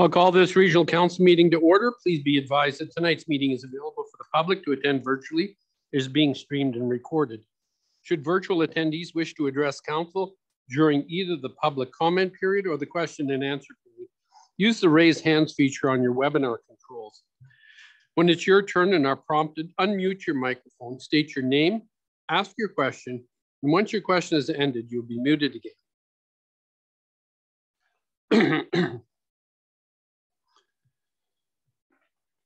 I'll call this regional council meeting to order. Please be advised that tonight's meeting is available for the public to attend virtually. It is being streamed and recorded. Should virtual attendees wish to address council during either the public comment period or the question and answer period, use the raise hands feature on your webinar controls. When it's your turn and are prompted, unmute your microphone, state your name, ask your question, and once your question is ended, you'll be muted again.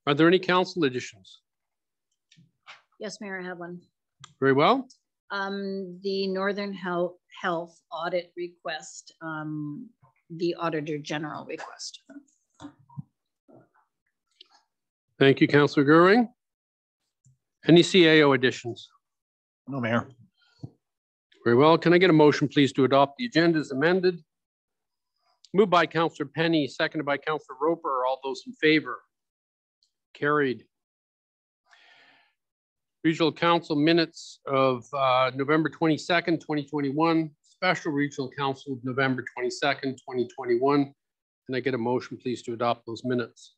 Are there any council additions? Yes, Mayor, I have one. Very well. Um, the Northern Health, Health audit request, um, the Auditor General request. Thank you, Councillor Gerwing. Any CAO additions? No, Mayor. Very well. Can I get a motion, please, to adopt the agenda as amended? Moved by Councillor Penny, seconded by Councillor Roper. All those in favor? Carried. Regional Council minutes of uh, November 22nd, 2021, Special Regional Council of November 22nd, 2021. Can I get a motion, please, to adopt those minutes?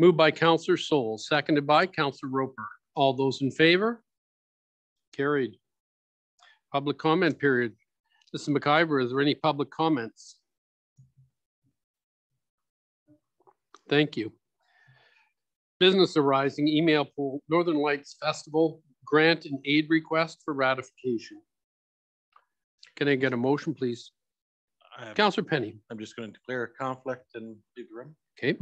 Moved by Councillor Soul, seconded by Councillor Roper. All those in favor? Carried. Public comment period. Mr. McIver, is there any public comments? Thank you. Business arising, email pool, Northern Lights Festival, grant and aid request for ratification. Can I get a motion, please? Councillor Penny. I'm just going to declare a conflict and leave the room. Okay.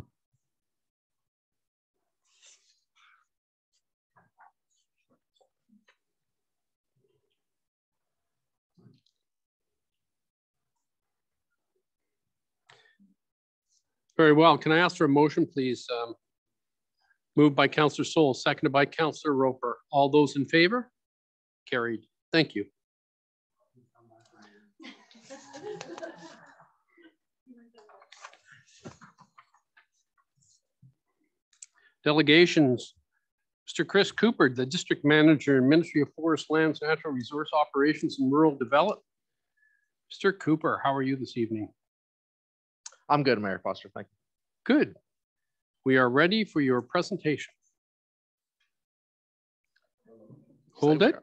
Very well. Can I ask for a motion, please? Um, Moved by Councillor Soul, seconded by Councillor Roper. All those in favor? Carried. Thank you. Delegations. Mr. Chris Cooper, the District Manager in Ministry of Forest Lands, Natural Resource Operations and Rural Development. Mr. Cooper, how are you this evening? I'm good, Mayor Foster. Thank you. Good. We are ready for your presentation. Hold it.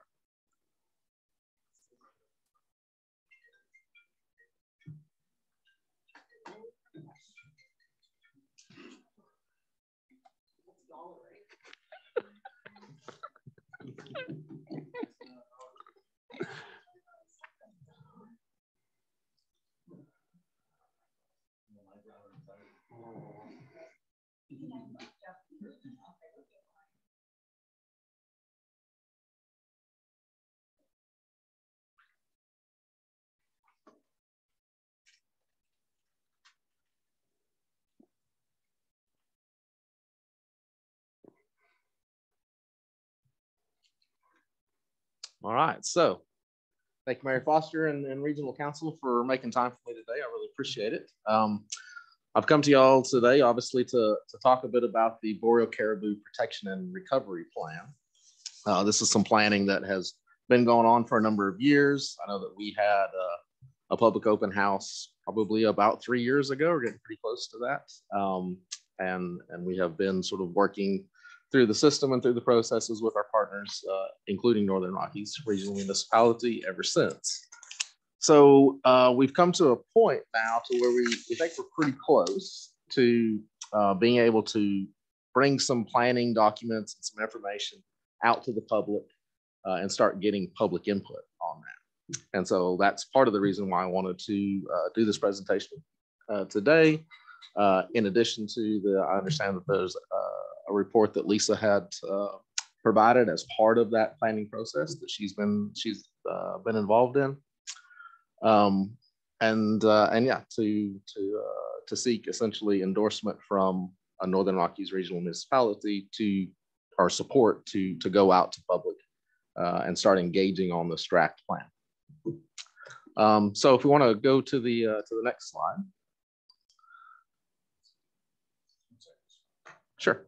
All right. So thank you, Mayor Foster and, and Regional Council for making time for me today. I really appreciate it. Um, I've come to y'all today, obviously, to, to talk a bit about the Boreal Caribou Protection and Recovery Plan. Uh, this is some planning that has been going on for a number of years. I know that we had uh, a public open house probably about three years ago. We're getting pretty close to that. Um, and, and we have been sort of working through the system and through the processes with our partners, uh, including Northern Rockies Regional Municipality ever since. So uh, we've come to a point now to where we, we think we're pretty close to uh, being able to bring some planning documents and some information out to the public uh, and start getting public input on that. And so that's part of the reason why I wanted to uh, do this presentation uh, today. Uh, in addition to the, I understand that there's a report that Lisa had provided as part of that planning process that she's been she's been involved in um, and uh, and yeah, to to uh, to seek essentially endorsement from a Northern Rockies regional municipality to our support to to go out to public uh, and start engaging on the STRACT plan. Um, so if we want to go to the uh, to the next slide. Sure.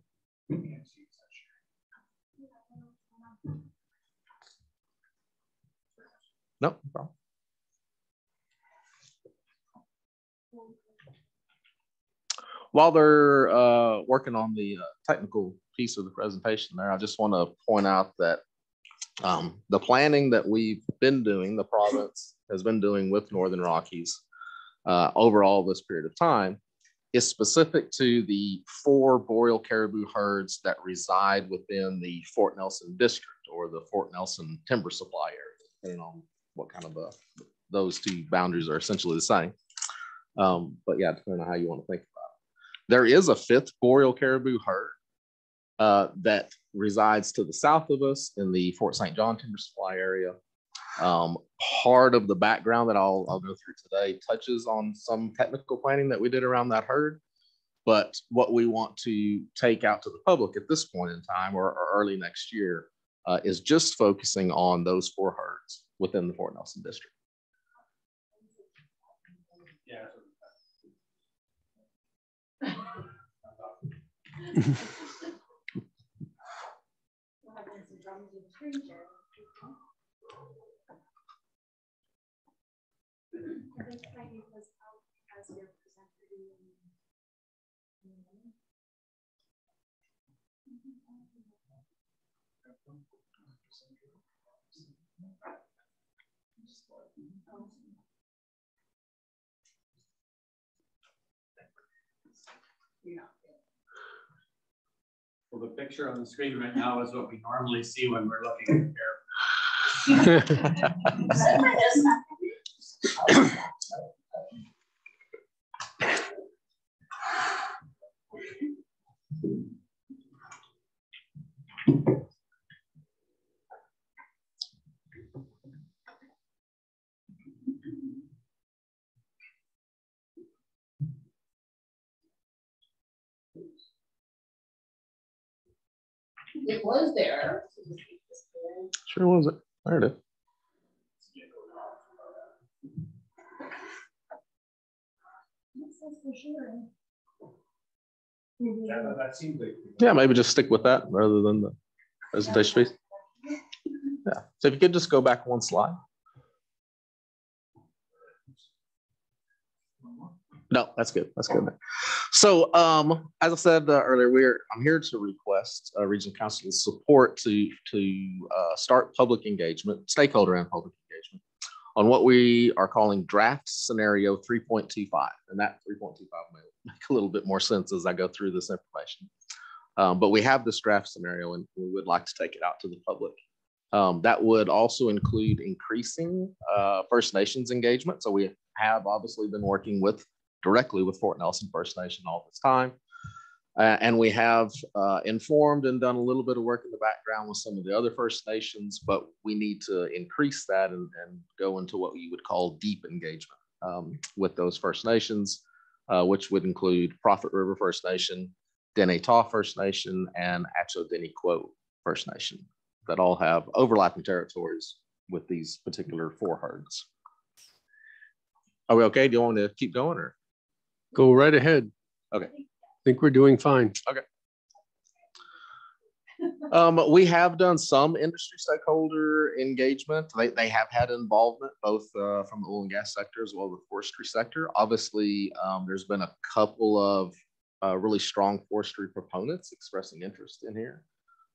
No problem. while they're uh, working on the uh, technical piece of the presentation there, I just want to point out that um, the planning that we've been doing, the province has been doing with Northern Rockies uh, over all this period of time is specific to the four boreal caribou herds that reside within the Fort Nelson district or the Fort Nelson timber supply area, depending on what kind of a, those two boundaries are essentially the same. Um, but yeah, depending on how you want to think about it. There is a fifth boreal caribou herd uh, that resides to the south of us in the Fort St. John timber supply area. Um, part of the background that I'll, I'll go through today touches on some technical planning that we did around that herd. But what we want to take out to the public at this point in time or, or early next year uh, is just focusing on those four herds within the Fort Nelson district. Mm-hmm. Well, the picture on the screen right now is what we normally see when we're looking at air. It was there. Sure was it. There it is. Yeah, maybe just stick with that rather than the presentation piece. Yeah, so if you could just go back one slide. No, that's good. That's good. So, um, as I said uh, earlier, we're I'm here to request uh, Regional Council's support to to uh, start public engagement, stakeholder and public engagement on what we are calling draft scenario 3.25, and that 3.25 may make a little bit more sense as I go through this information. Um, but we have this draft scenario, and we would like to take it out to the public. Um, that would also include increasing uh, First Nations engagement. So we have obviously been working with directly with Fort Nelson First Nation all this time. Uh, and we have uh, informed and done a little bit of work in the background with some of the other First Nations, but we need to increase that and, and go into what you would call deep engagement um, with those First Nations, uh, which would include Prophet River First Nation, Dene Tha' First Nation, and Acho Dene Koe First Nation that all have overlapping territories with these particular four herds. Are we okay? Do you want to keep going or? Go right ahead. Okay. Think we're doing fine. Um, we have done some industry stakeholder engagement. They, they have had involvement both uh, from the oil and gas sector as well as the forestry sector. Obviously, um, there's been a couple of uh, really strong forestry proponents expressing interest in here.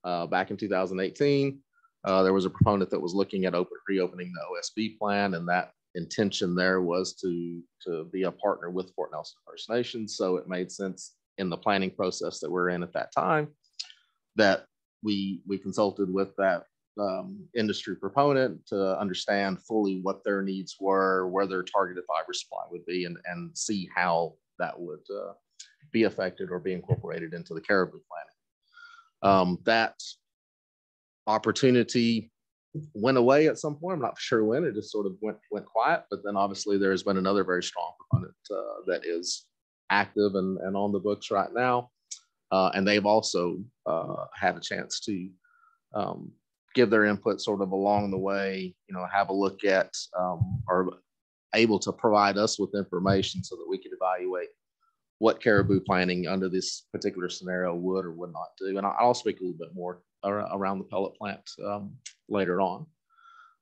Uh, back in 2018, uh, there was a proponent that was looking at open, reopening the OSB plan, and that intention there was to to be a partner with Fort Nelson First Nation. So it made sense in the planning process that we're in at that time that we we consulted with that um, industry proponent to understand fully what their needs were, where their targeted fiber supply would be, and and see how that would uh, be affected or be incorporated into the caribou planning. Um, that opportunity went away at some point. I'm not sure when. It just sort of went went quiet. But then obviously there has been another very strong proponent uh, that is active and, and on the books right now. Uh, and they've also uh, had a chance to um, give their input sort of along the way, you know, have a look at um, or able to provide us with information so that we could evaluate what caribou planning under this particular scenario would or would not do. And I'll speak a little bit more around the pellet plant um, later on.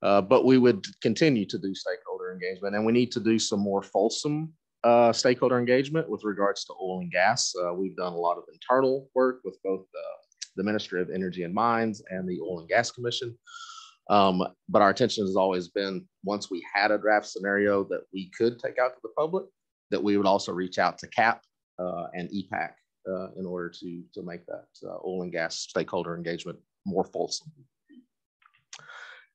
Uh, but we would continue to do stakeholder engagement and we need to do some more fulsome uh, stakeholder engagement with regards to oil and gas. Uh, we've done a lot of internal work with both uh, the Ministry of Energy and Mines and the Oil and Gas Commission. Um, but our attention has always been once we had a draft scenario that we could take out to the public, that we would also reach out to CAPP uh, and EPAC uh, in order to, to make that uh, oil and gas stakeholder engagement more fulsome.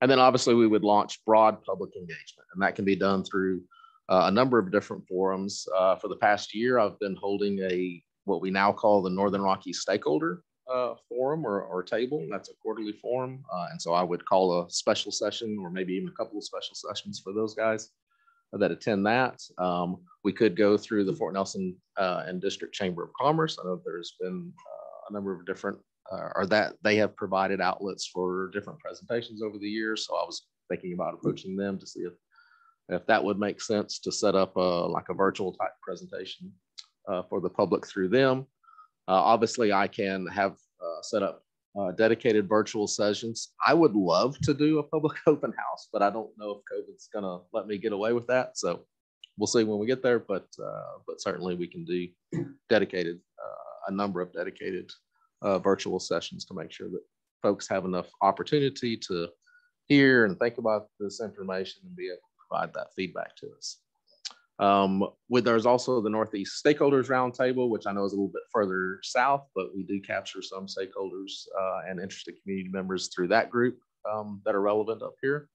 And then obviously we would launch broad public engagement, and that can be done through a number of different forums. Uh, for the past year, I've been holding a what we now call the Northern Rockies Stakeholder uh, Forum or, or table. That's a quarterly forum, uh, and so I would call a special session or maybe even a couple of special sessions for those guys that attend that. Um, we could go through the Fort Nelson uh, and District Chamber of Commerce. I know there's been uh, a number of different, uh, or that they have provided outlets for different presentations over the years. So I was thinking about approaching them to see if if that would make sense to set up a, like a virtual type presentation uh, for the public through them. Uh, obviously, I can have uh, set up uh, dedicated virtual sessions. I would love to do a public open house, but I don't know if COVID's going to let me get away with that. So we'll see when we get there, but uh, but certainly we can do dedicated uh, a number of dedicated uh, virtual sessions to make sure that folks have enough opportunity to hear and think about this information and be able provide that feedback to us. Um, with there's also the Northeast Stakeholders Roundtable, which I know is a little bit further south, but we do capture some stakeholders uh, and interested community members through that group um, that are relevant up here.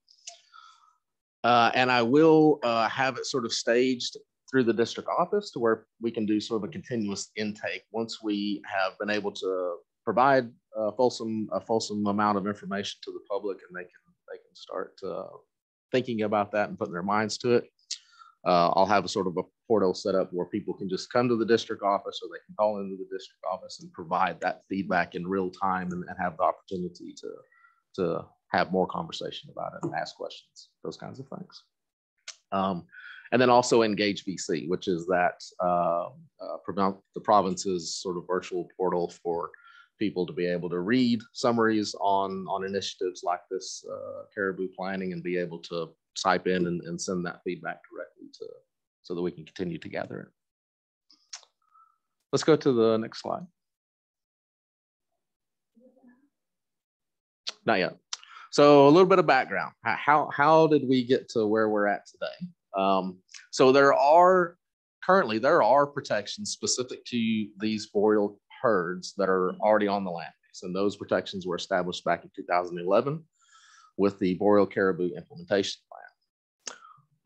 Uh, and I will uh, have it sort of staged through the district office to where we can do sort of a continuous intake once we have been able to provide a fulsome, a fulsome amount of information to the public and they can, they can start thinking about that and putting their minds to it uh, I'll have a sort of a portal set up where people can just come to the district office or they can call into the district office and provide that feedback in real time and, and have the opportunity to, to have more conversation about it and ask questions, those kinds of things. Um, and then also Engage BC, which is that uh, uh, the province's sort of virtual portal for people to be able to read summaries on on initiatives like this uh, caribou planning and be able to type in and, and send that feedback directly to so that we can continue to gather it. Let's go to the next slide. Not yet. So a little bit of background. How, how did we get to where we're at today? Um, so there are currently there are protections specific to these boreal herds that are already on the land base, and those protections were established back in 2011 with the boreal caribou implementation plan.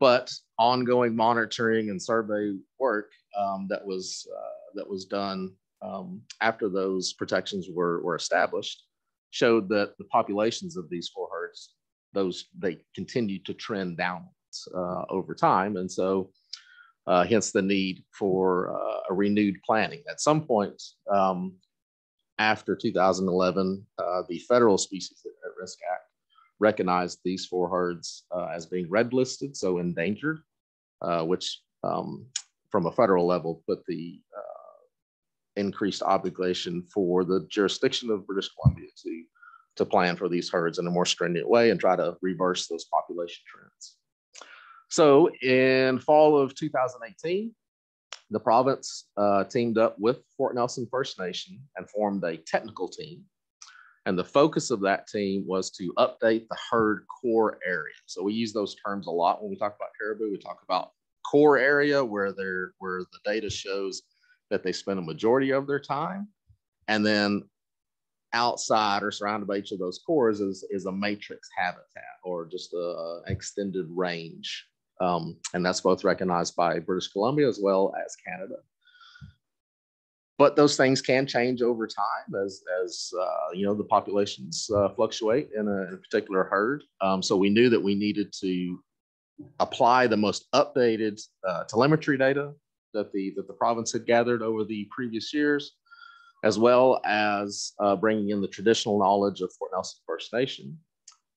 but ongoing monitoring and survey work um, that was uh, that was done um, after those protections were, were established showed that the populations of these four herds those they continued to trend downwards uh, over time and so uh, hence the need for uh, a renewed planning at some point um, after 2011 uh, the federal species at risk act recognized these four herds uh, as being red listed, so endangered, uh, which um, from a federal level put the uh, increased obligation for the jurisdiction of British Columbia to, to plan for these herds in a more stringent way and try to reverse those population trends. So in fall of 2018, the province uh, teamed up with Fort Nelson First Nation and formed a technical team and the focus of that team was to update the herd core area. So we use those terms a lot when we talk about caribou. We talk about core area where they're where the data shows that they spend a majority of their time. And then outside or surrounded by each of those cores is, is a matrix habitat or just a extended range. Um, and that's both recognized by British Columbia as well as Canada but those things can change over time as as uh, you know the populations uh, fluctuate in a, in a, particular herd. Um, so we knew that we needed to apply the most updated uh, telemetry data that the that the province had gathered over the previous years, as well as uh, bringing in the traditional knowledge of Fort Nelson First Nation.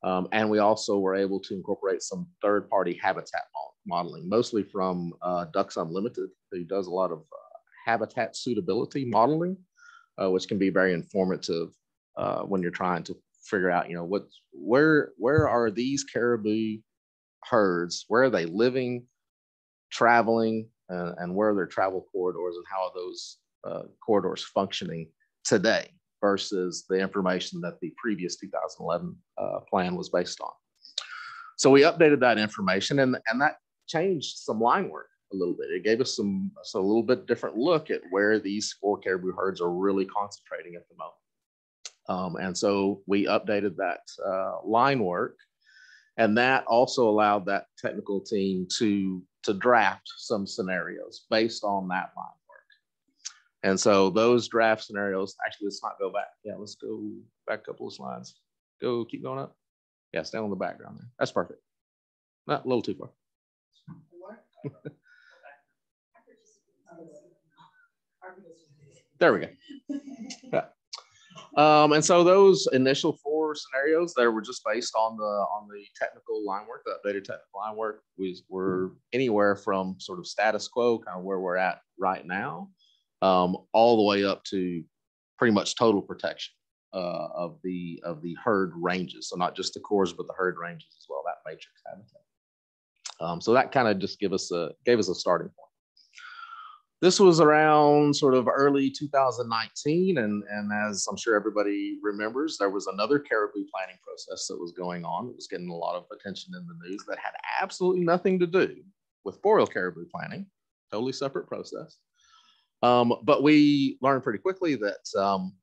Um, and we also were able to incorporate some third-party habitat modeling, mostly from uh, Ducks Unlimited, who does a lot of uh, habitat suitability modeling, uh, which can be very informative uh, when you're trying to figure out, you know, what where where are these caribou herds? Where are they living, traveling, and, and where are their travel corridors and how are those uh, corridors functioning today versus the information that the previous 2011 uh, plan was based on. So we updated that information and, and that changed some line work a little bit. It gave us some so a little bit different look at where these four caribou herds are really concentrating at the moment. Um, and so we updated that uh, line work, and that also allowed that technical team to to draft some scenarios based on that line. And so those draft scenarios, actually, let's not go back. Yeah, let's go back a couple of slides. Go, keep going up. Yeah, stay on the background there. That's perfect. Not a little too far. There we go. Yeah. Um, and so those initial four scenarios that were just based on the on the technical line work, the updated technical line work, we were anywhere from sort of status quo, kind of where we're at right now, um, all the way up to pretty much total protection uh, of the of the herd ranges. So not just the cores, but the herd ranges as well, that matrix habitat. Um, so that kind of just give us a gave us a starting point this was around sort of early 2019 and, and as i'm sure everybody remembers there was another caribou planning process that was going on it was getting a lot of attention in the news that had absolutely nothing to do with boreal caribou planning totally separate process um, but we learned pretty quickly that um,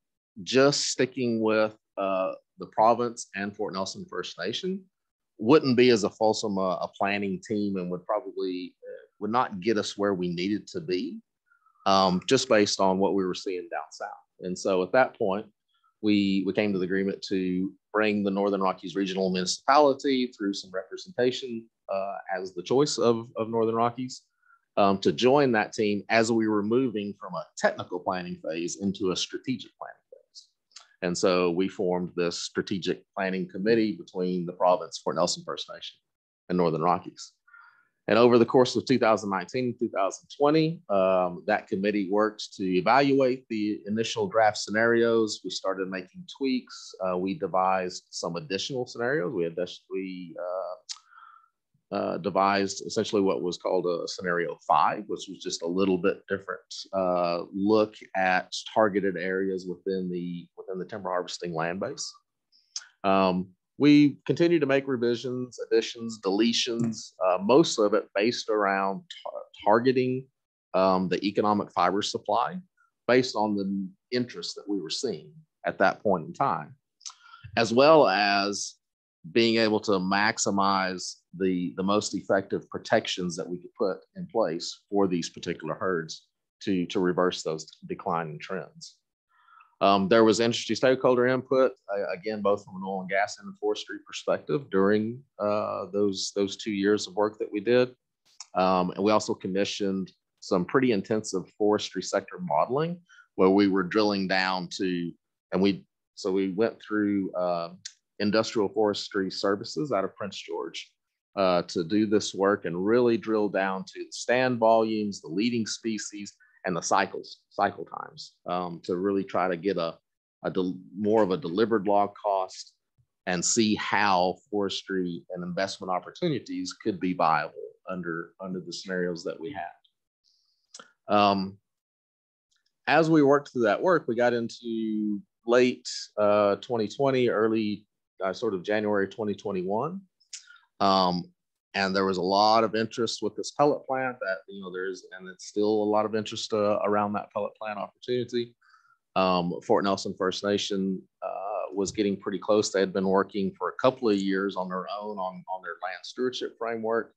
just sticking with uh, the province and fort nelson first nation wouldn't be as a fulsome uh, a planning team and would probably uh, would not get us where we needed to be um, just based on what we were seeing down south. And so at that point, we, we came to the agreement to bring the Northern Rockies Regional Municipality through some representation uh, as the choice of, of Northern Rockies um, to join that team as we were moving from a technical planning phase into a strategic planning phase. And so we formed this strategic planning committee between the province, Fort Nelson First Nation, and Northern Rockies. And over the course of 2019 and 2020, um, that committee worked to evaluate the initial draft scenarios. We started making tweaks. Uh, we devised some additional scenarios. We had we uh, uh, devised essentially what was called a scenario five, which was just a little bit different uh, look at targeted areas within the within the timber harvesting land base. Um, we continue to make revisions, additions, deletions, uh, most of it based around tar targeting um, the economic fiber supply based on the interest that we were seeing at that point in time, as well as being able to maximize the, the most effective protections that we could put in place for these particular herds to, to reverse those declining trends. Um, there was industry stakeholder input, uh, again, both from an oil and gas and forestry perspective during uh, those, those two years of work that we did. Um, and we also commissioned some pretty intensive forestry sector modeling where we were drilling down to, and we, so we went through uh, industrial forestry services out of Prince George uh, to do this work and really drill down to the stand volumes, the leading species, and the cycles, cycle times um, to really try to get a, a more of a delivered log cost and see how forestry and investment opportunities could be viable under, under the scenarios that we had. Um, as we worked through that work, we got into late uh, 2020, early uh, sort of January 2021. Um, and there was a lot of interest with this pellet plant that you know there's and it's still a lot of interest uh, around that pellet plant opportunity. Um, fort nelson first nation uh, was getting pretty close. They had been working for a couple of years on their own on, on their land stewardship framework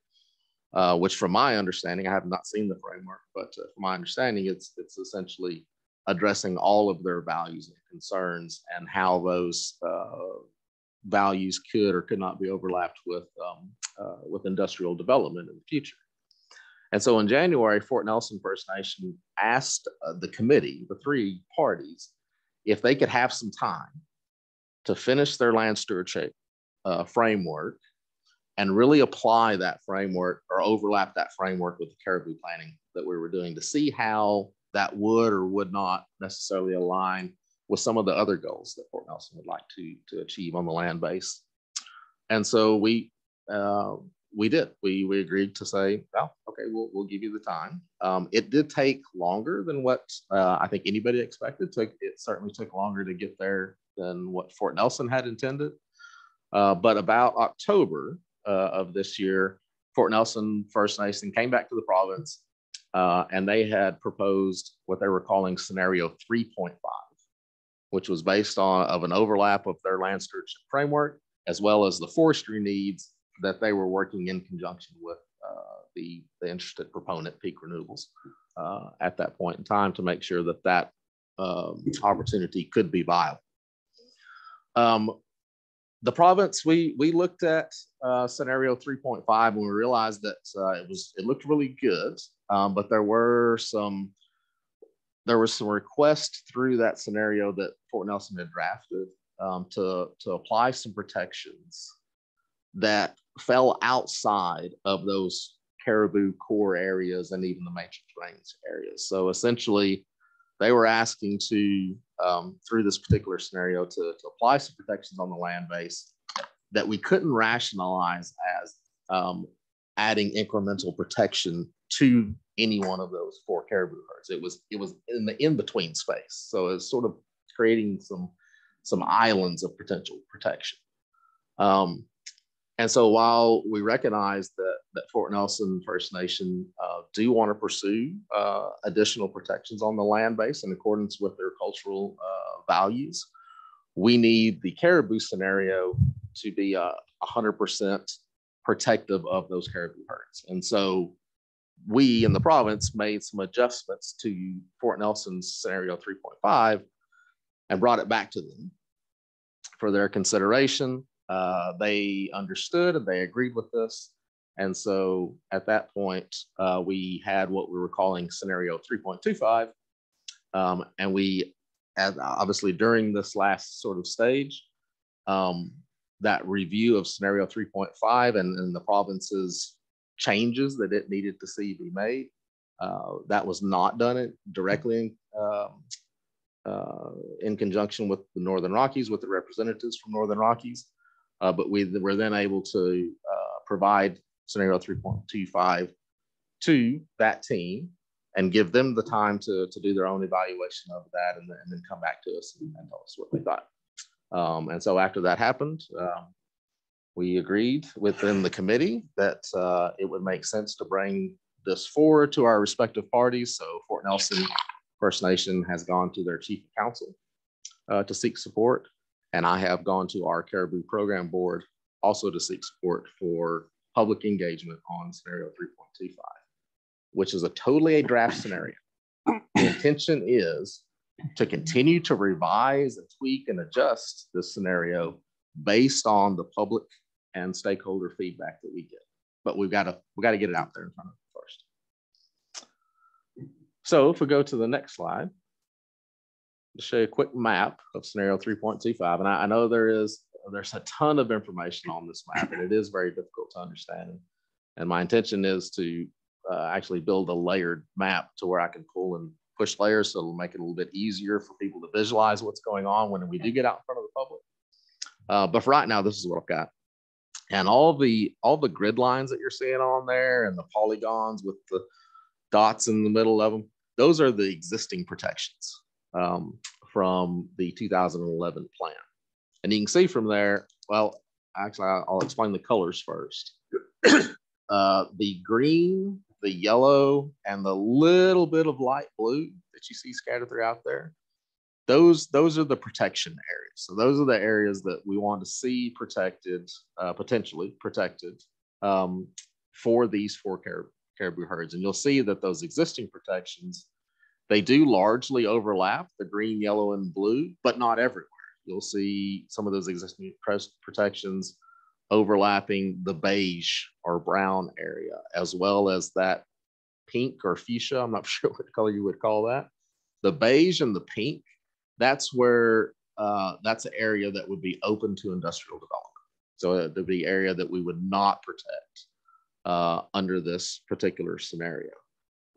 uh, which from my understanding i have not seen the framework but uh, from my understanding it's it's essentially addressing all of their values and concerns and how those uh, values could or could not be overlapped with um, uh, with industrial development in the future. And so in January, Fort Nelson First Nation asked uh, the committee, the three parties, if they could have some time to finish their land stewardship uh, framework and really apply that framework or overlap that framework with the caribou planning that we were doing to see how that would or would not necessarily align with some of the other goals that Fort Nelson would like to, to achieve on the land base. And so we uh, we did. We we agreed to say, well, okay, we'll we'll give you the time. Um, it did take longer than what uh, I think anybody expected. Took it certainly took longer to get there than what Fort Nelson had intended. Uh, but about October uh, of this year, Fort Nelson First Nation came back to the province, uh, and they had proposed what they were calling scenario 3.5, which was based on of an overlap of their land stewardship framework as well as the forestry needs that they were working in conjunction with uh, the, the interested proponent, Peak Renewables, uh, at that point in time to make sure that that um, opportunity could be viable. Um, the province, we we looked at uh, scenario 3.5 and we realized that uh, it was it looked really good, um, but there were some there was some request through that scenario that Fort Nelson had drafted um, to to apply some protections that fell outside of those caribou core areas and even the matrix range areas. So essentially, they were asking to, um, through this particular scenario, to, to apply some protections on the land base that we couldn't rationalize as um, adding incremental protection to any one of those four caribou herds. It was it was in the in between space, so it's sort of creating some some islands of potential protection. Um, and so while we recognize that, that Fort Nelson First Nation uh, do want to pursue uh, additional protections on the land base in accordance with their cultural uh, values, we need the caribou scenario to be a 100% protective of those caribou herds. And so we in the province made some adjustments to Fort Nelson's scenario 3.5 and brought it back to them for their consideration uh, they understood and they agreed with this. And so at that point, uh, we had what we were calling scenario 3.25. Um, and we, obviously during this last sort of stage, um, that review of scenario 3.5 and, and the province's changes that it needed to see be made, uh, that was not done it directly in, um, uh, in conjunction with the Northern Rockies, with the representatives from Northern Rockies. Uh, but we were then able to uh, provide scenario 3.25 to that team and give them the time to, to do their own evaluation of that and, and then come back to us and, tell us what they thought. Um, and so after that happened, um, we agreed within the committee that uh, it would make sense to bring this forward to our respective parties. So Fort Nelson First Nation has gone to their chief of council uh, to seek support. And I have gone to our Caribou Program Board also to seek support for public engagement on scenario 3.25, which is a totally a draft scenario. The intention is to continue to revise and tweak and adjust this scenario based on the public and stakeholder feedback that we get. But we've got to we got to get it out there in front of them first. So if we go to the next slide to show you a quick map of scenario 3.25. And I, I, know there is, there's a ton of information on this map and it is very difficult to understand. And my intention is to uh, actually build a layered map to where I can pull and push layers so it'll make it a little bit easier for people to visualize what's going on when we do get out in front of the public. Uh, but for right now, this is what I've got. And all the all the grid lines that you're seeing on there and the polygons with the dots in the middle of them, those are the existing protections um, from the 2011 plan. And you can see from there, well, actually, I'll explain the colors first. uh, the green, the yellow, and the little bit of light blue that you see scattered throughout there, those, those are the protection areas. So those are the areas that we want to see protected, uh, potentially protected um, for these four caribou herds. And you'll see that those existing protections they do largely overlap the green, yellow, and blue, but not everywhere. You'll see some of those existing protections overlapping the beige or brown area, as well as that pink or fuchsia. I'm not sure what color you would call that. The beige and the pink, that's where uh, that's an area that would be open to industrial development. So it would be area that we would not protect uh, under this particular scenario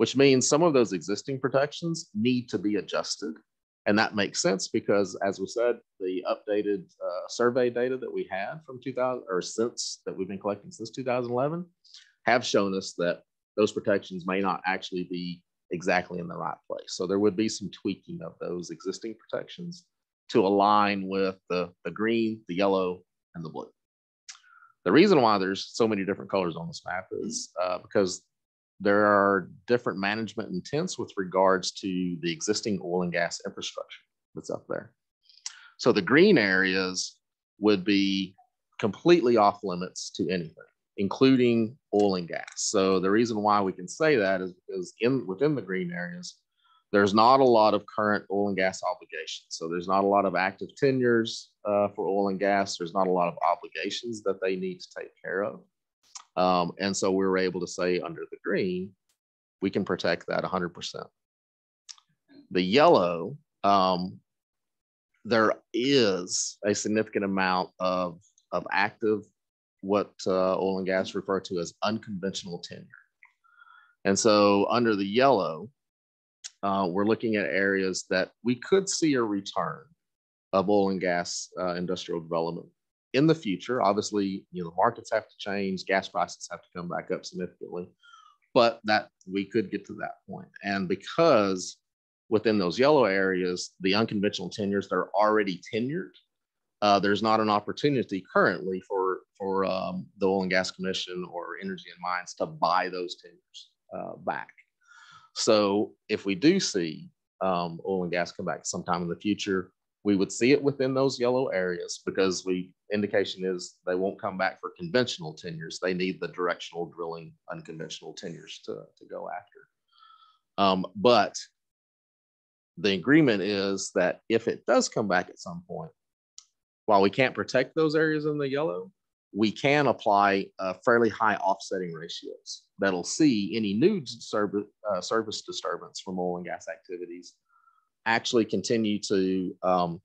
which means some of those existing protections need to be adjusted And that makes sense because as we said, the updated uh, survey data that we had from 2000 or since that we've been collecting since 2011 have shown us that those protections may not actually be exactly in the right place. So there would be some tweaking of those existing protections to align with the, the green, the yellow, and the blue. The reason why there's so many different colors on this map is uh, because there are different management intents with regards to the existing oil and gas infrastructure that's up there. So the green areas would be completely off limits to anything, including oil and gas. So the reason why we can say that is because in within the green areas, there's not a lot of current oil and gas obligations. So there's not a lot of active tenures uh, for oil and gas. There's not a lot of obligations that they need to take care of. Um, and so we were able to say under the green, we can protect that 100%. The yellow, um, there is a significant amount of, of active, what uh, oil and gas refer to as unconventional tenure. And so under the yellow, uh, we're looking at areas that we could see a return of oil and gas uh, industrial development in the future. Obviously, you know, the markets have to change, gas prices have to come back up significantly, but that we could get to that point. And because within those yellow areas, the unconventional tenures that are already tenured, uh, there's not an opportunity currently for for um, the Oil and Gas Commission or Energy and Mines to buy those tenures uh, back. So if we do see um, oil and gas come back sometime in the future, we would see it within those yellow areas because we indication is they won't come back for conventional tenures. They need the directional drilling unconventional tenures to, to go after. Um, but the agreement is that if it does come back at some point, while we can't protect those areas in the yellow, we can apply uh, fairly high offsetting ratios that'll see any new service, uh, service disturbance from oil and gas activities actually continue to um,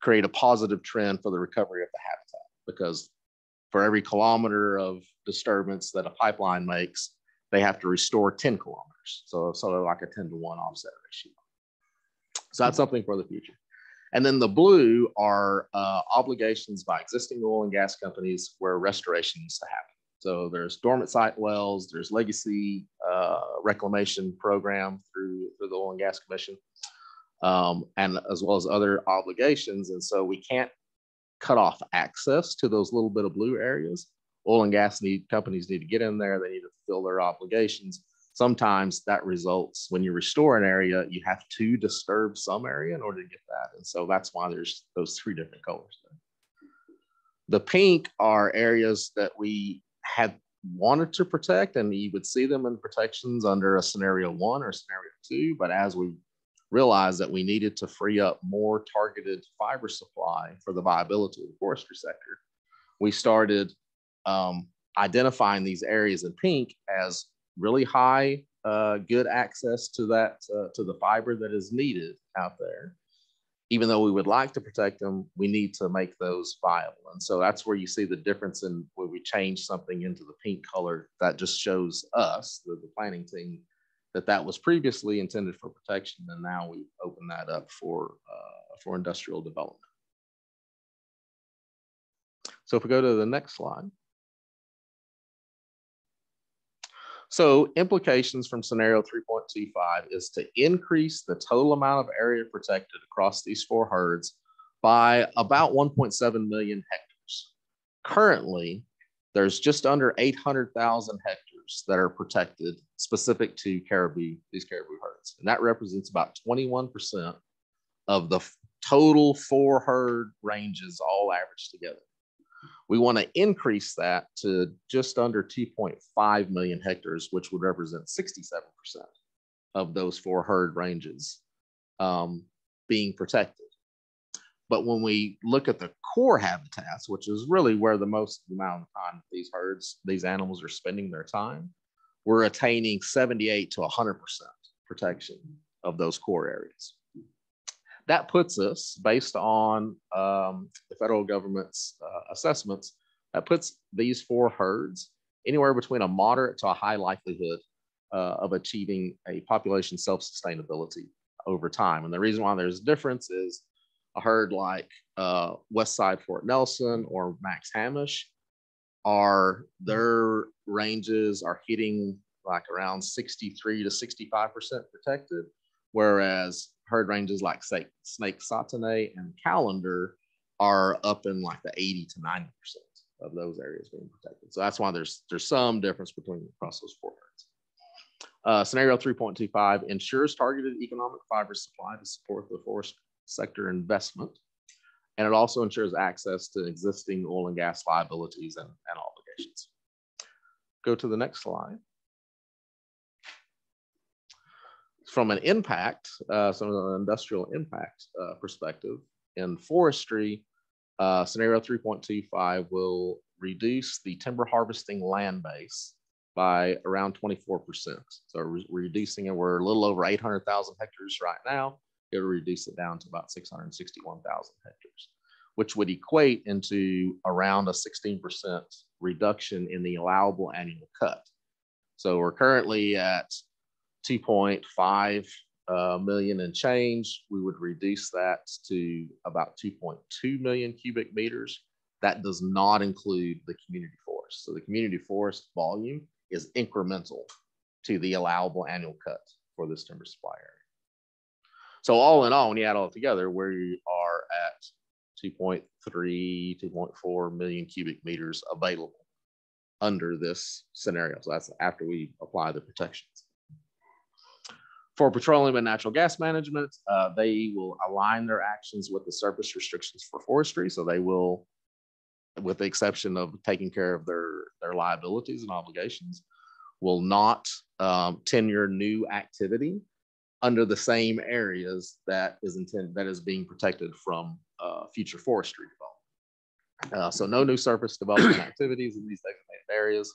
create a positive trend for the recovery of the habitat because for every kilometer of disturbance that a pipeline makes, they have to restore 10 kilometers. So sort of like a 10 to 1 offset ratio. So that's something for the future. And then the blue are uh, obligations by existing oil and gas companies where restoration needs to happen. So there's dormant site wells, there's legacy uh, reclamation program through, through the Oil and Gas Commission, um, and as well as other obligations. And so we can't cut off access to those little bit of blue areas. Oil and gas need companies need to get in there. They need to fulfill their obligations. Sometimes that results when you restore an area, you have to disturb some area in order to get that. And so that's why there's those three different colors there. The pink are areas that we had wanted to protect, and you would see them in protections under a scenario one or scenario two. But as we realized that we needed to free up more targeted fiber supply for the viability of the forestry sector, we started um, identifying these areas in pink as really high, uh, good access to that, uh, to the fiber that is needed out there even though we would like to protect them, we need to make those viable. And so that's where you see the difference in where we change something into the pink color. That just shows us, the, the planning team, that that was previously intended for protection, and now we open that up for uh, for industrial development. So if we go to the next slide. So implications from scenario 3.25 is to increase the total amount of area protected across these four herds by about 1.7 million hectares. Currently, there's just under 800,000 hectares that are protected specific to caribou, these caribou herds. And that represents about 21% of the total four herd ranges all averaged together. We want to increase that to just under 2.5 million hectares, which would represent 67% of those four herd ranges um, being protected. But when we look at the core habitats, which is really where the most amount of time these herds, these animals are spending their time, we're attaining 78 to 100% protection of those core areas that puts us, based on um, the federal government's uh, assessments, that puts these four herds anywhere between a moderate to a high likelihood uh, of achieving a population self-sustainability over time. And the reason why there's a difference is a herd like uh, West Side Fort Nelson or Maxhamish are their ranges are hitting like around 63 to 65% protected, whereas herd ranges like say Snake-Sahtaneh and Calendar are up in like the 80 to 90% of those areas being protected. So that's why there's there's some difference between across those four herds. Uh, scenario 3.25 ensures targeted economic fiber supply to support the forest sector investment. And it also ensures access to existing oil and gas liabilities and, and obligations. Go to the next slide. From an impact, uh, some of the industrial impact uh, perspective, in forestry, uh, scenario 3.25 will reduce the timber harvesting land base by around 24%. So re reducing it, we're a little over 800,000 hectares right now. It'll reduce it down to about 661,000 hectares, which would equate into around a 16% reduction in the allowable annual cut. So we're currently at 2.5 uh, million and change. We would reduce that to about 2.2 million cubic meters. That does not include the community forest. So the community forest volume is incremental to the allowable annual cut for this timber supply area. So all in all, when you add all together, we are at 2.3, 2.4 million cubic meters available under this scenario. So that's after we apply the protections. For petroleum and natural gas management, uh, they will align their actions with the surface restrictions for forestry. So they will, with the exception of taking care of their, their liabilities and obligations, will not um, tenure new activity under the same areas that is intended that is being protected from uh, future forestry development. Uh, so no new surface development activities in these designated areas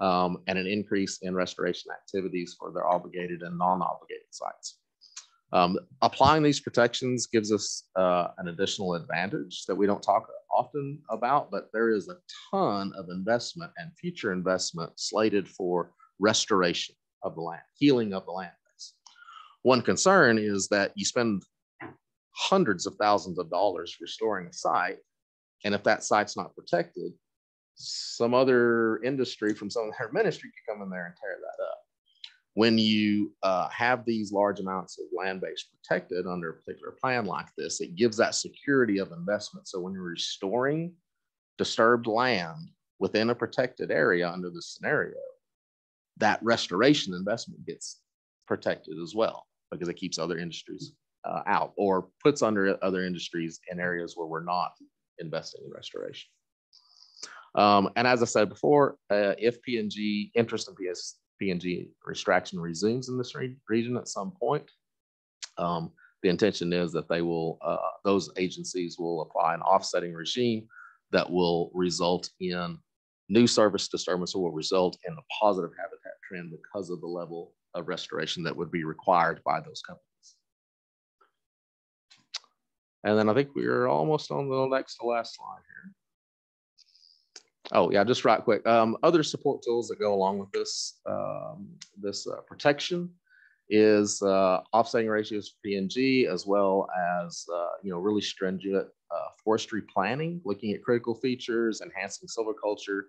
um, and an increase in restoration activities for their obligated and non-obligated sites. Um, applying these protections gives us uh, an additional advantage that we don't talk often about, but there is a ton of investment and future investment slated for restoration of the land, healing of the land base. One concern is that you spend hundreds of thousands of dollars restoring a site, and if that site's not protected, some other industry from some other ministry could come in there and tear that up. When you uh, have these large amounts of land base protected under a particular plan like this, it gives that security of investment. So when you're restoring disturbed land within a protected area under this scenario, that restoration investment gets protected as well because it keeps other industries uh, out or puts under other industries in areas where we're not investing in restoration. Um, and as I said before, uh, if PNG interest in PS, PNG extraction resumes in this re region at some point, um, the intention is that they will, uh, those agencies will apply an offsetting regime that will result in new service disturbance or will result in a positive habitat trend because of the level of restoration that would be required by those companies. And then I think we're almost on the next to last slide here. Oh yeah, just right quick. Um, other support tools that go along with this um, this uh, protection is uh, offsetting ratios for PNG, as well as uh, you know really stringent uh, forestry planning, looking at critical features, enhancing silviculture,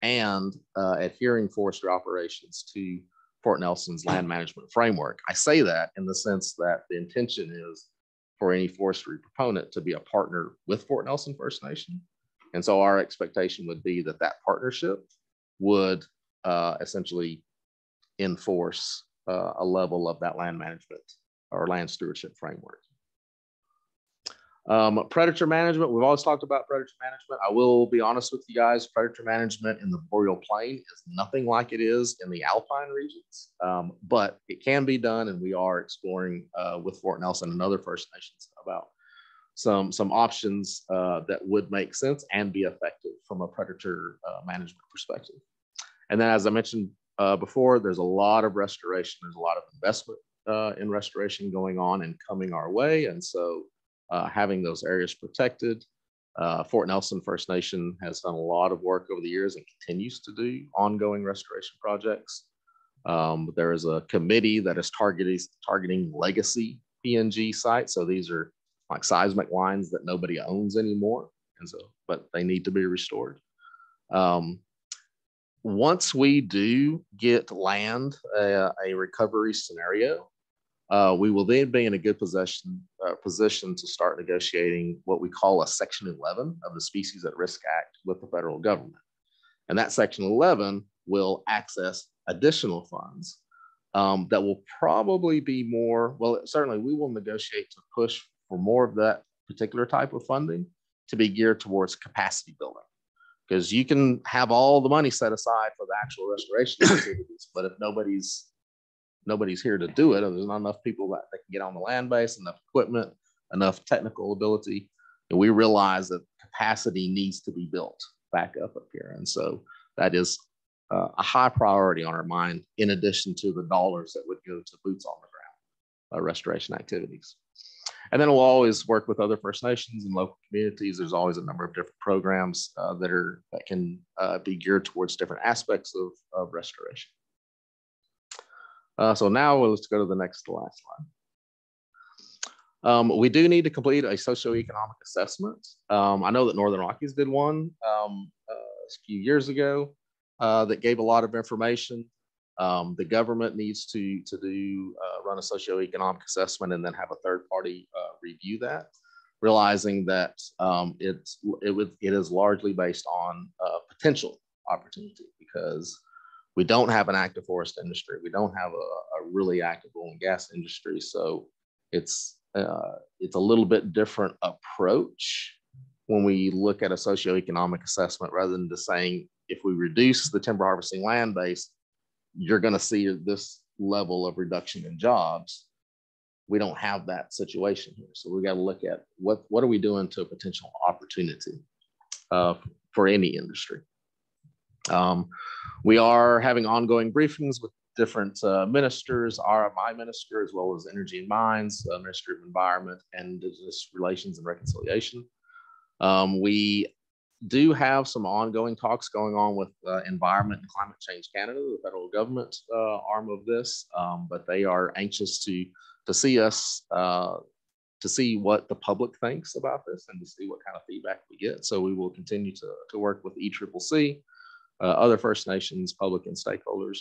and uh, adhering forestry operations to Fort Nelson's land management framework. I say that in the sense that the intention is for any forestry proponent to be a partner with Fort Nelson First Nation and so our expectation would be that that partnership would uh, essentially enforce uh, a level of that land management or land stewardship framework. Um, predator management, we've always talked about predator management. I will be honest with you guys, predator management in the boreal plain is nothing like it is in the alpine regions, um, but it can be done and we are exploring uh, with Fort Nelson and other First Nations about some some options uh, that would make sense and be effective from a predator uh, management perspective. And then, as I mentioned uh, before, there's a lot of restoration. There's a lot of investment uh, in restoration going on and coming our way. And so, uh, having those areas protected, uh, Fort Nelson First Nation has done a lot of work over the years and continues to do ongoing restoration projects. Um, there is a committee that is targeting targeting legacy PNG sites. So these are like seismic lines that nobody owns anymore. And so, but they need to be restored. Um, once we do get land, a recovery scenario, uh, we will then be in a good possession, uh, position to start negotiating what we call a Section 11 of the Species at Risk Act with the federal government. And that Section 11 will access additional funds um, that will probably be more, well, certainly we will negotiate to push for more of that particular type of funding to be geared towards capacity building. Because you can have all the money set aside for the actual restoration activities, but if nobody's nobody's here to do it, or there's not enough people that, that can get on the land base, enough equipment, enough technical ability, and we realize that capacity needs to be built back up up here. And so that is uh, a high priority on our mind, in addition to the dollars that would go to boots on the ground uh, restoration activities. And then we'll always work with other First Nations and local communities. There's always a number of different programs uh, that are that can uh, be geared towards different aspects of, of restoration. Uh, so now let's go to the next last slide. Um, we do need to complete a socioeconomic assessment. Um, I know that Northern Rockies did one um, uh, a few years ago uh, that gave a lot of information. Um, the government needs to, to do uh, run a socioeconomic assessment and then have a third party uh, review that, realizing that um, it's, it, it is largely based on uh, potential opportunity because we don't have an active forest industry. We don't have a, a really active oil and gas industry. So it's, uh, it's a little bit different approach when we look at a socioeconomic assessment rather than just saying if we reduce the timber harvesting land base, you're going to see this level of reduction in jobs. We don't have that situation here. So we got to look at what, what are we doing to a potential opportunity uh, for any industry. Um, we are having ongoing briefings with different uh, ministers, RMI minister, as well as Energy and Mines, uh, Ministry of Environment, and Indigenous Relations and Reconciliation. Um, we do have some ongoing talks going on with uh, Environment and Climate Change Canada, the federal government uh, arm of this, um, but they are anxious to to see us uh, to see what the public thinks about this and to see what kind of feedback we get. So we will continue to, to work with ECCC, uh, other First Nations, public and stakeholders.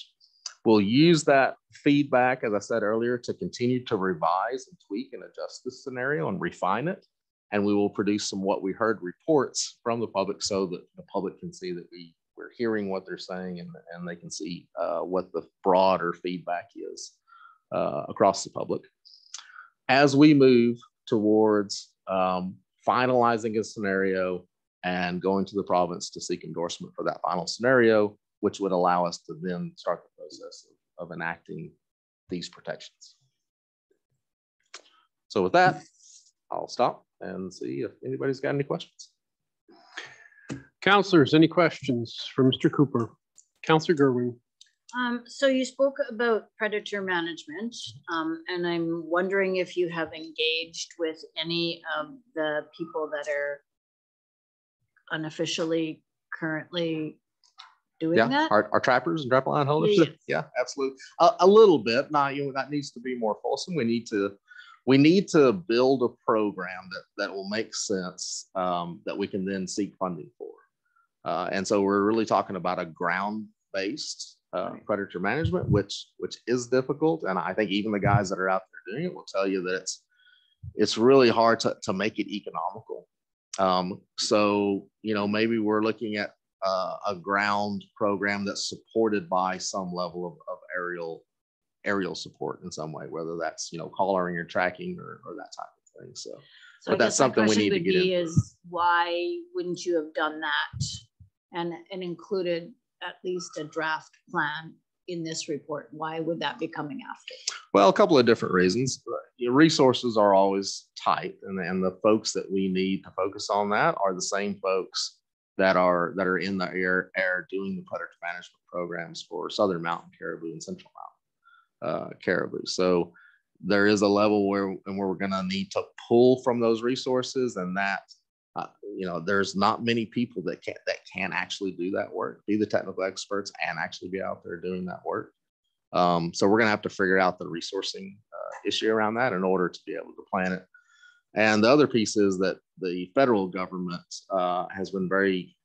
We'll use that feedback, as I said earlier, to continue to revise and tweak and adjust this scenario and refine it and we will produce some what we heard reports from the public so that the public can see that we we're hearing what they're saying and, and they can see uh, what the broader feedback is uh, across the public. As we move towards um, finalizing a scenario and going to the province to seek endorsement for that final scenario, which would allow us to then start the process of, of enacting these protections. So with that, I'll stop and see if anybody's got any questions. Councilors, any questions for Mr. Cooper? Councilor Gerwing. Um, so you spoke about predator management, um, and I'm wondering if you have engaged with any of the people that are unofficially currently doing yeah, that? Our, our trappers and trap line holders. Yes. Yeah, absolutely. A, a little bit. Not you know that needs to be more fulsome. We need to we need to build a program that, that will make sense um, that we can then seek funding for. Uh, and so we're really talking about a ground-based uh, predator management, which which is difficult. And I think even the guys that are out there doing it will tell you that it's it's really hard to, to make it economical. Um, so you know maybe we're looking at uh, a ground program that's supported by some level of, of aerial aerial support in some way, whether that's, you know, collaring or tracking or, or that type of thing. So, So but that's something we need to get into. Is why wouldn't you have done that and, and included at least a draft plan in this report? Why would that be coming after? well, a couple of different reasons. Your resources are always tight and, and the folks that we need to focus on that are the same folks that are that are in the air air doing the predator management programs for southern mountain caribou and central mountain uh, caribou. So there is a level where and where we're going to need to pull from those resources, and that uh, you know there's not many people that can that can actually do that work, be the technical experts, and actually be out there doing that work. Um, so we're going to have to figure out the resourcing uh, issue around that in order to be able to plan it. And the other piece is that the federal government uh, has been very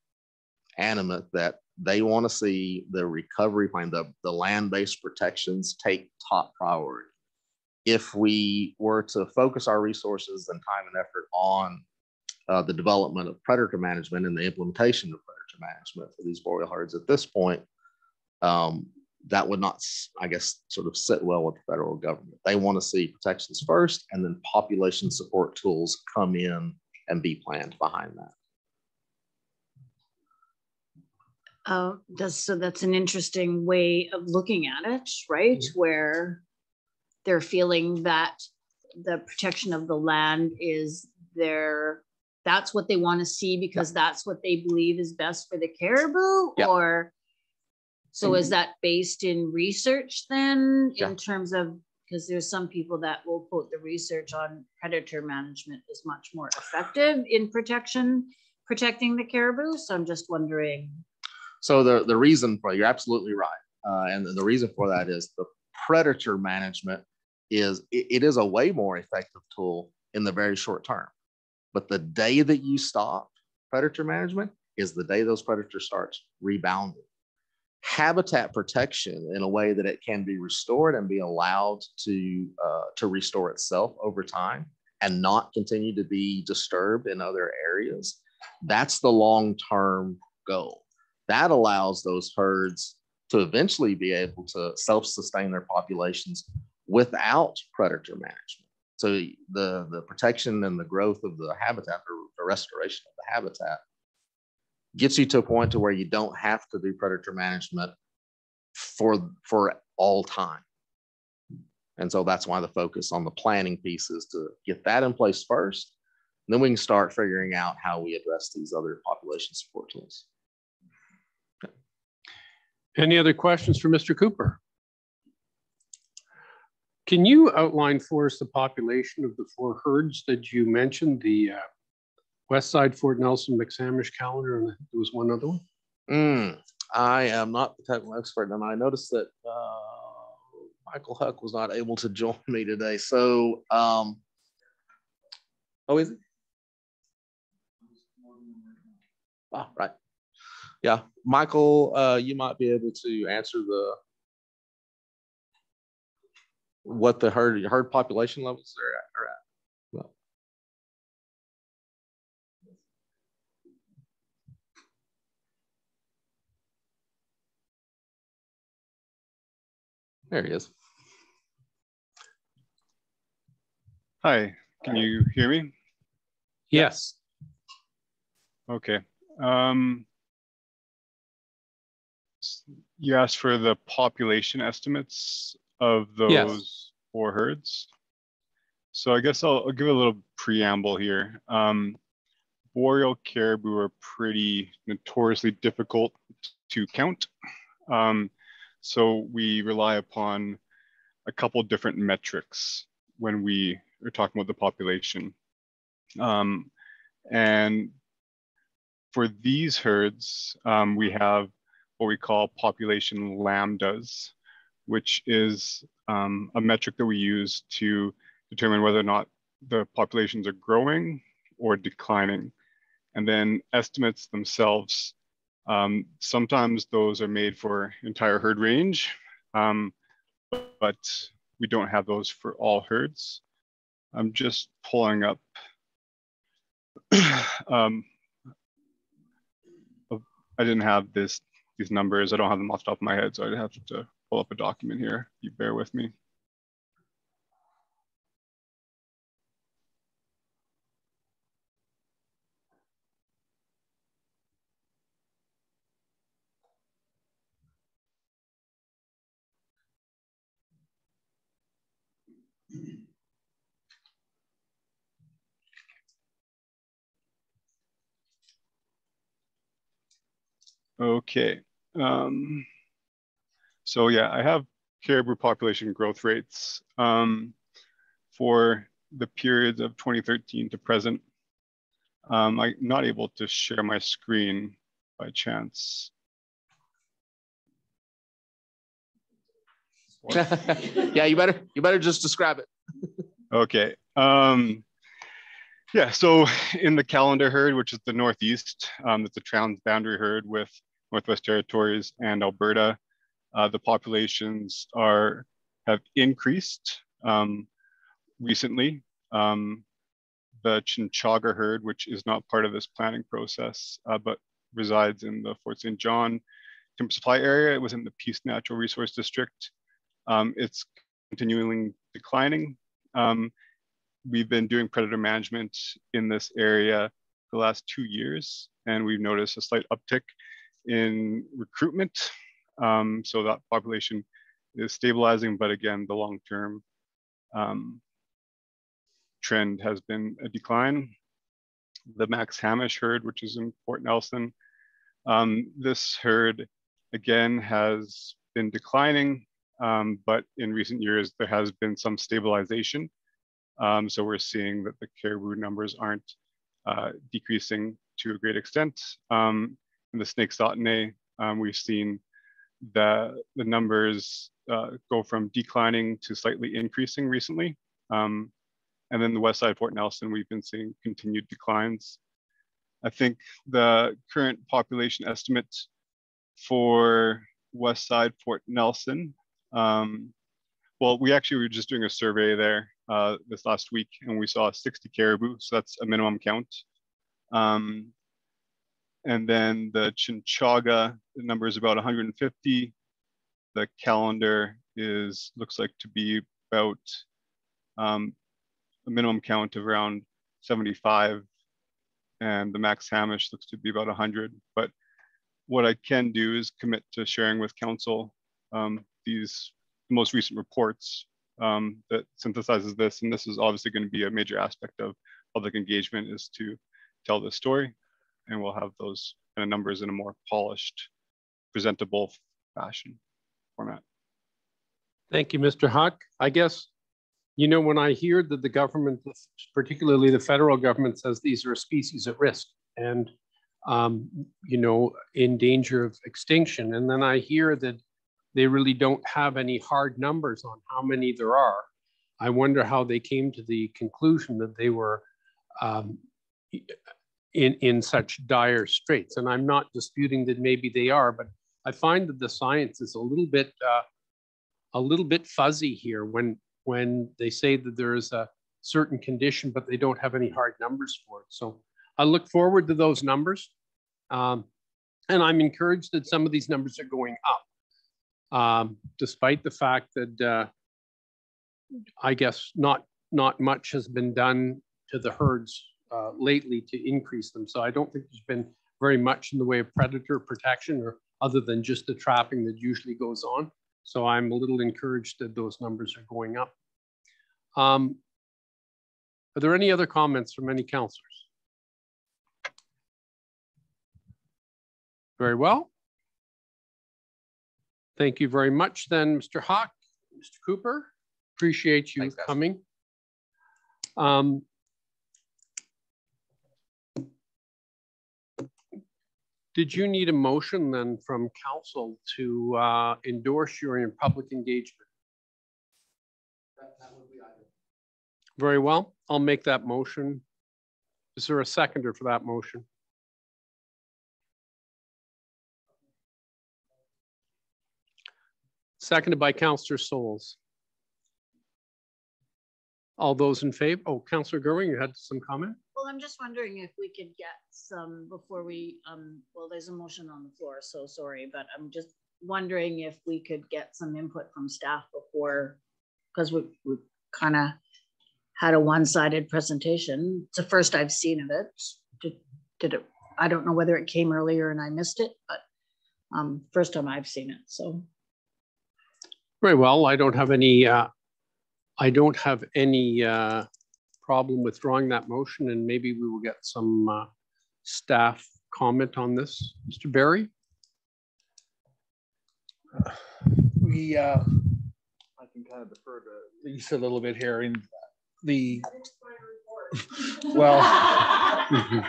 animate that they want to see the recovery plan, the, the land-based protections take top priority. If we were to focus our resources and time and effort on uh, the development of predator management and the implementation of predator management for these boreal herds at this point, um, that would not, I guess, sort of sit well with the federal government. They want to see protections first and then population support tools come in and be planned behind that. Uh, that's, so that's an interesting way of looking at it, right? Mhm. Where they're feeling that the protection of the land is their, that's what they want to see because that's what they believe is best for the caribou Yeah. or so is that based in research then Yeah. in terms of, because there's some people that will quote the research on predator management is much more effective in protection, protecting the caribou. So I'm just wondering, So the, the reason for, you're absolutely right. Uh, and the reason for that is the predator management is, it, it is a way more effective tool in the very short term. But the day that you stop predator management is the day those predators starts rebounding. Habitat protection in a way that it can be restored and be allowed to, uh, to restore itself over time and not continue to be disturbed in other areas. That's the long-term goal that allows those herds to eventually be able to self-sustain their populations without predator management. So the, the protection and the growth of the habitat, or the restoration of the habitat gets you to a point to where you don't have to do predator management for, for all time. And so that's why the focus on the planning piece is to get that in place first. Then we can start figuring out how we address these other population support tools. Any other questions for Mr. Cooper? Can you outline for us the population of the four herds that you mentioned, the uh, West Side, Fort Nelson, Maxhamish calendar, and there was one other one? Mm, I am not the technical expert, and I noticed that uh, Michael Huck was not able to join me today. So, um, oh, is he? Ah, right. Yeah, Michael, uh, you might be able to answer the what the herd herd population levels are at. Are at. Well, there he is. Hi, can you hear me? Yes. Okay. Um, s- you asked for the population estimates of Yes. those four herds. So I guess I'll, I'll give a little preamble here. Um, boreal caribou are pretty notoriously difficult to count. Um, so we rely upon a couple different metrics when we are talking about the population. Um, and for these herds, um, we have what we call population lambdas, which is um, a metric that we use to determine whether or not the populations are growing or declining. And then estimates themselves, um, sometimes those are made for entire herd range, um, but we don't have those for all herds. I'm just pulling up um, I didn't have this these numbers. I don't have them off the top of my head, so I'd have to pull up a document here. You bear with me. Okay. Um, so yeah, I have caribou population growth rates um, for the periods of 2013 to present. Um, I'm not able to share my screen by chance. Yeah, you better, you better just describe it. Okay. Um, yeah, so in the calendar herd, which is the Northeast, um, it's a trans-boundary herd with Northwest Territories and Alberta. Uh, the populations are have increased um, recently. Um, the Chinchaga herd, which is not part of this planning process, uh, but resides in the Fort St. John timber supply area within the Peace Natural Resource District. Um, it's continuing declining. Um, we've been doing predator management in this area the last two years, and we've noticed a slight uptick in recruitment. Um, so that population is stabilizing, but again, the long-term um, trend has been a decline. The Maxhamish herd, which is in Fort Nelson, um, this herd again has been declining, um, but in recent years there has been some stabilization. Um, so we're seeing that the caribou numbers aren't uh, decreasing to a great extent. Um, the Snake-Sahtaneh, um, we've seen the, the numbers uh, go from declining to slightly increasing recently. Um, and then the west side of Fort Nelson, we've been seeing continued declines. I think the current population estimate for west side Fort Nelson, um, well, we actually were just doing a survey there uh, this last week and we saw 60 caribou, so that's a minimum count. Um, and then the Chinchaga, the number is about 150. The calendar is, looks like to be about um, a minimum count of around 75 and the Maxhamish looks to be about 100 but what i can do is commit to sharing with council um, these most recent reports um, that synthesizes this. And this is obviously going to be a major aspect of public engagement is to tell this story and we'll have those kind of numbers in a more polished presentable fashion format Thank you, Mr. Huck. I guess you know, when I hear that the government, particularly the federal government, says these are species at risk and, um, you know, in danger of extinction, and then I hear that they really don't have any hard numbers on how many there are, I wonder how they came to the conclusion that they were um, in, in such dire straits. And I'm not disputing that maybe they are, but I find that the science is a little bit uh, a little bit fuzzy here when when they say that there is a certain condition, but they don't have any hard numbers for it. So I look forward to those numbers. Um, and I'm encouraged that some of these numbers are going up, um, despite the fact that uh, I guess not, not much has been done to the herds uh, lately to increase them. So I don't think there's been very much in the way of predator protection or other than just the trapping that usually goes on. So I'm a little encouraged that those numbers are going up. Um, are there any other comments from any counselors? Very well. Thank you very much then, Mr. Hawk, Mr. Cooper. Appreciate you Thanks, coming. Um, Did you need a motion then from council to uh, endorse your in public engagement? Very well, I'll make that motion. Is there a seconder for that motion? Seconded by Councillor Soles. All those in favor? Oh, Councillor Gerwing, you had some comment? I'm just wondering if we could get some before we, um, well, there's a motion on the floor, so sorry, but I'm just wondering if we could get some input from staff before, because we, we kind of had a one-sided presentation. It's the first I've seen of it. Did, did it, I don't know whether it came earlier and I missed it, but um, first time I've seen it, so. Very well, I don't have any, uh, I don't have any uh, problem withdrawing that motion and maybe we will get some uh, staff comment on this. Mr. Barry? We, uh, I can kind of defer to Lisa a little bit here in the, well,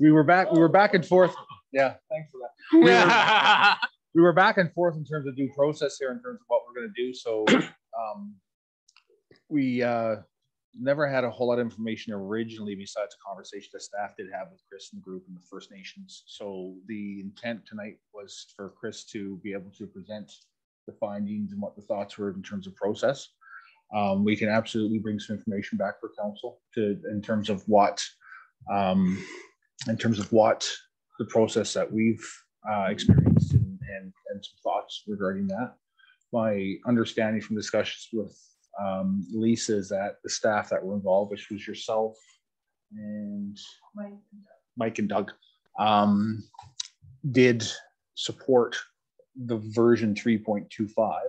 we were back, we were back and forth. Yeah, thanks for that. We were- we were back and forth in terms of due process here in terms of what we're gonna do, so, um, we, uh, never had a whole lot of information originally besides a conversation that staff did have with Chris and the group and the First Nations. So the intent tonight was for Chris to be able to present the findings and what the thoughts were in terms of process. Um, we can absolutely bring some information back for council to, in terms of what, um, in terms of what the process that we've, uh, experienced and, and, and some thoughts regarding that. My understanding from discussions with, um, Lisa is that the staff that were involved, which was yourself and Mike and Doug, um, did support the version three point two five.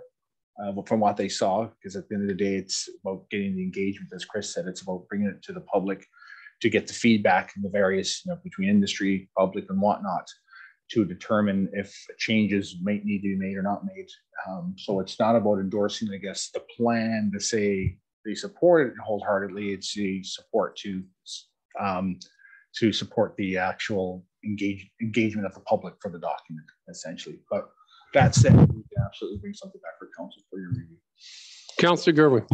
Uh, from what they saw, because at the end of the day, it's about getting the engagement, as Chris said, it's about bringing it to the public to get the feedback and the various, you know, between industry, public and whatnot, to determine if changes might need to be made or not made. Um, so it's not about endorsing, I guess, the plan to say they support it wholeheartedly. It's the support to um, to support the actual engage, engagement of the public for the document, essentially. But that said, we can absolutely bring something back for council for your review. Counselor Gerwing.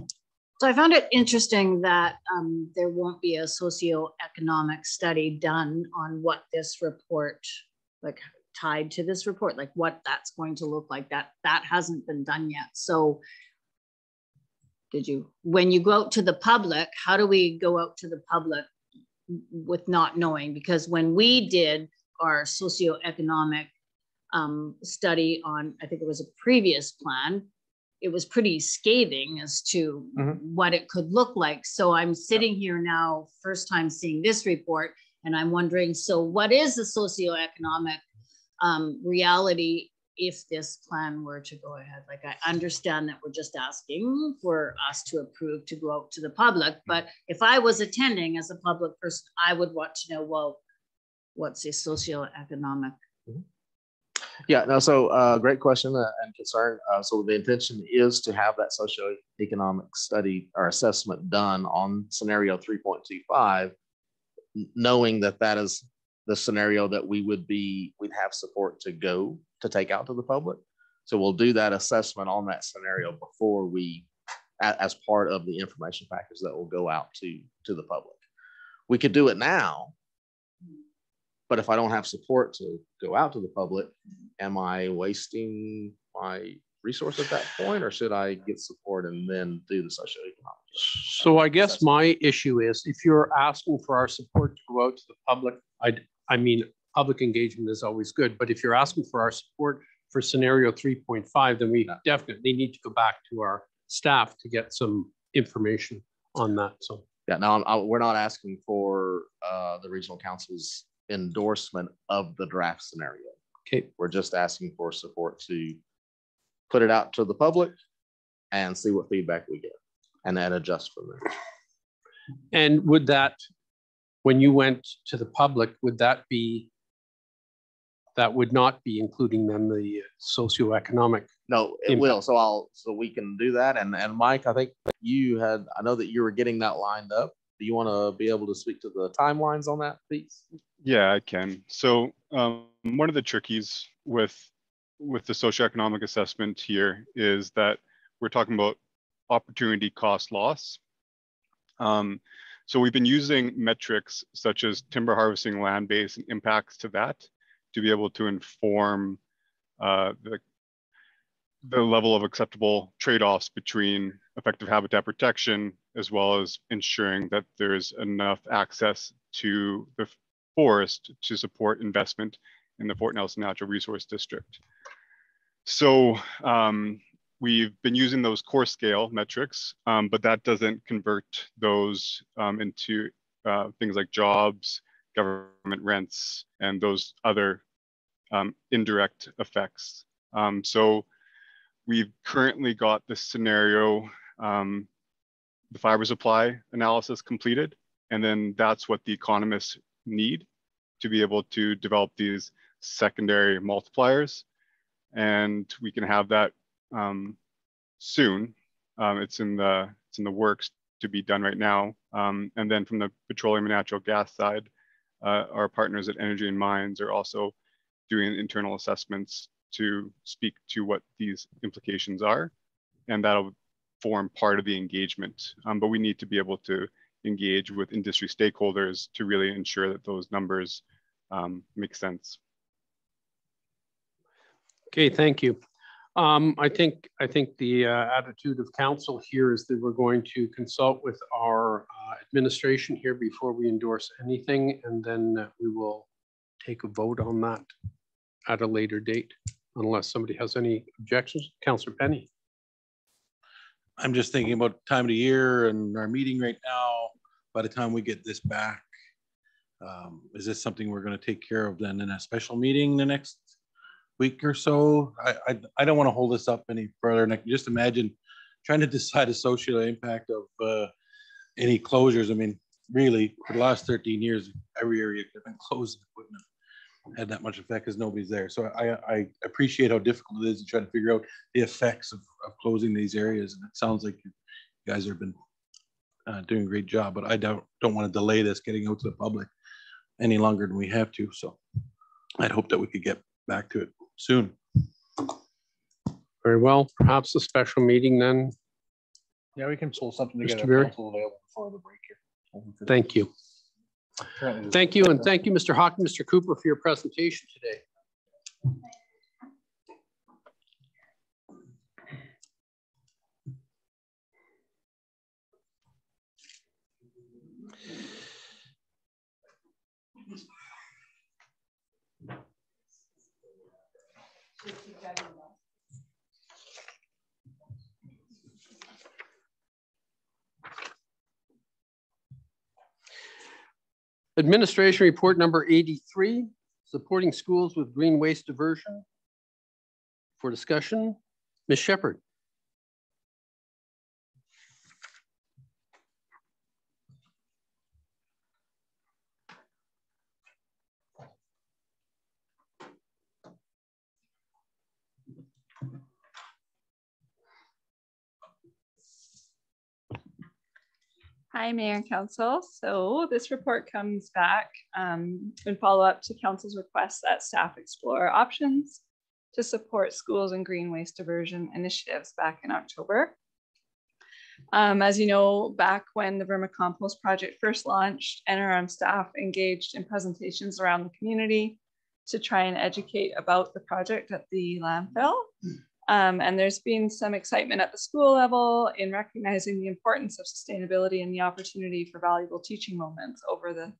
So I found it interesting that um, there won't be a socioeconomic study done on what this report, like tied to this report, like what that's going to look like. That that hasn't been done yet. So did you, when you go out to the public, how do we go out to the public with not knowing? Because when we did our socioeconomic um, study on, I think it was a previous plan, it was pretty scathing as to Mhm. what it could look like. So I'm sitting here now, first time seeing this report, and I'm wondering, so what is the socioeconomic um, reality if this plan were to go ahead? Like, I understand that we're just asking for us to approve to go out to the public, but if I was attending as a public person, I would want to know, well, what's the socioeconomic? Yeah, no, so uh, great question uh, and concern. Uh, so the intention is to have that socioeconomic study or assessment done on scenario three point two five, knowing that that is the scenario that we would be, we'd have support to go to take out to the public. So we'll do that assessment on that scenario before we, as part of the information package that will go out to, to the public. We could do it now, but if I don't have support to go out to the public, am I wasting my resource at that point, or should I get support and then do the socioeconomic? So I guess my issue is if you're asking for our support to go out to the public, I, I mean, public engagement is always good, but if you're asking for our support for scenario three point five, then we No. definitely need to go back to our staff to get some information on that. So, Yeah, now, I- we're not asking for uh, the regional council's endorsement of the draft scenario. okay, We're just asking for support to put it out to the public and see what feedback we get, and then adjust from there. and would that, when you went to the public, would that be, that would not be including then the socioeconomic? No, it Impact. will. So I'll, so we can do that. And, and Mike, I think you had, I know that you were getting that lined up. Do you want to be able to speak to the timelines on that piece? Yeah, I can. So um, one of the trickies with with the socioeconomic assessment here is that we're talking about opportunity cost loss. Um, so we've been using metrics such as timber harvesting land base and impacts to that to be able to inform uh, the the level of acceptable trade-offs between effective habitat protection as well as ensuring that there's enough access to the forest to support investment in the Fort Nelson Natural Resource District. So um, we've been using those core scale metrics, um, but that doesn't convert those um, into uh, things like jobs, government rents, and those other um, indirect effects. Um, so we've currently got this scenario, um, the fiber supply analysis completed, and then that's what the economists need to be able to develop these secondary multipliers. And we can have that um, soon. Um, it's in the it's in the works to be done right now. Um, and then from the petroleum and natural gas side, uh, our partners at Energy and Mines are also doing internal assessments to speak to what these implications are, and that'll form part of the engagement. Um, but we need to be able to engage with industry stakeholders to really ensure that those numbers um, make sense. Okay, thank you. Um, I think I think the uh, attitude of council here is that we're going to consult with our uh, administration here before we endorse anything, and then uh, we will take a vote on that at a later date, unless somebody has any objections. Councillor Penny. I'm just thinking about time of the year and our meeting right now. By the time we get this back, um, is this something we're going to take care of then in a special meeting the next week or so? I, I, I don't want to hold this up any further. And I can just imagine trying to decide a social impact of uh, any closures. I mean, really, for the last 13 years, every area could have been closed had that much effect because nobody's there. So I, I appreciate how difficult it is to try to figure out the effects of, of closing these areas. And it sounds like you guys have been uh, doing a great job, but I don't, don't want to delay this getting out to the public any longer than we have to. So I'd hope that we could get back to it soon. Very well, perhaps a special meeting then. Yeah, we can pull something Mr. together. Berry? council available Before the break here. Thank you. Thank you, and thank you, Mr. Hawk, and Mr. Cooper, for your presentation today. Administration report number 83, supporting schools with green waste diversion. For discussion, Ms. Shepherd. Hi, Mayor and Council. So this report comes back um, in follow up to Council's request that staff explore options to support schools and green waste diversion initiatives back in October. Um, as you know, back when the Vermicompost project first launched, NRM staff engaged in presentations around the community to try and educate about the project at the landfill. Um, and there's been some excitement at the school level in recognizing the importance of sustainability and the opportunity for valuable teaching moments over the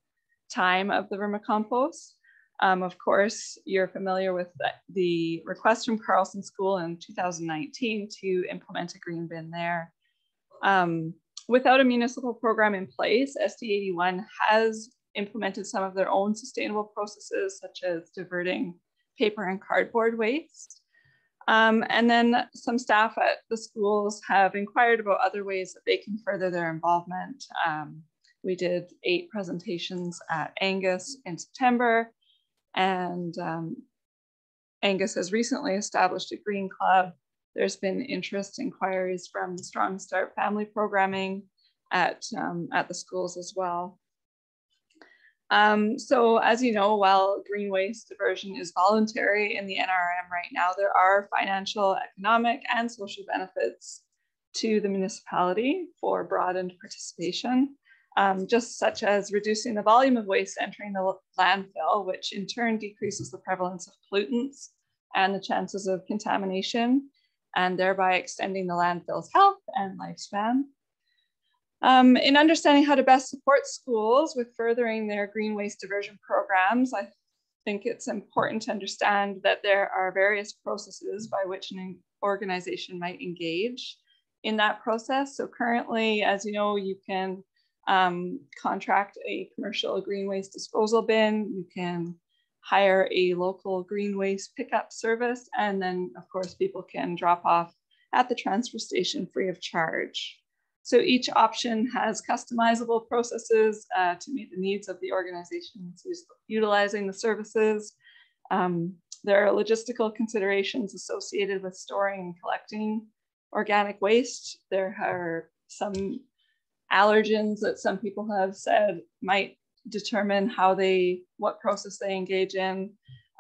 time of the vermicompost. Um, of course, you're familiar with the, the request from Carlson School in 2019 to implement a green bin there. Um, without a municipal program in place, SD81 has implemented some of their own sustainable processes, such as diverting paper and cardboard waste. Um, and then some staff at the schools have inquired about other ways that they can further their involvement. Um, we did eight presentations at Angus in September, and um, Angus has recently established a green club. There's been interest inquiries from the Strong Start family programming at, um, at the schools as well. Um, so as you know, while green waste diversion is voluntary in the NRM right now, there are financial, economic, and social benefits to the municipality for broadened participation, um, just such as reducing the volume of waste entering the landfill, which in turn decreases the prevalence of pollutants and the chances of contamination, and thereby extending the landfill's health and lifespan. Um, in understanding how to best support schools with furthering their green waste diversion programs, I think it's important to understand that there are various processes by which an organization might engage in that process. So currently, as you know, you can um, contract a commercial green waste disposal bin, you can hire a local green waste pickup service, and then of course people can drop off at the transfer station free of charge. So each option has customizable processes uh, to meet the needs of the organizations utilizing the services. Um, there are logistical considerations associated with storing and collecting organic waste. There are some allergens that some people have said might determine how they, what process they engage in.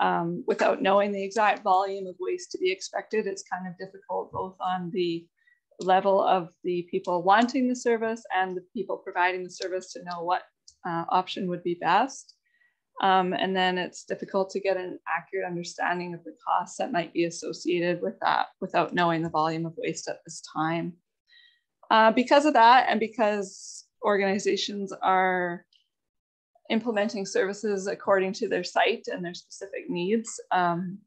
um, without knowing the exact volume of waste to be expected, it's kind of difficult both on the level of the people wanting the service and the people providing the service to know what uh, option would be best. Um, and then it's difficult to get an accurate understanding of the costs that might be associated with that without knowing the volume of waste at this time. Uh, because of that, and because organizations are implementing services according to their site and their specific needs, um,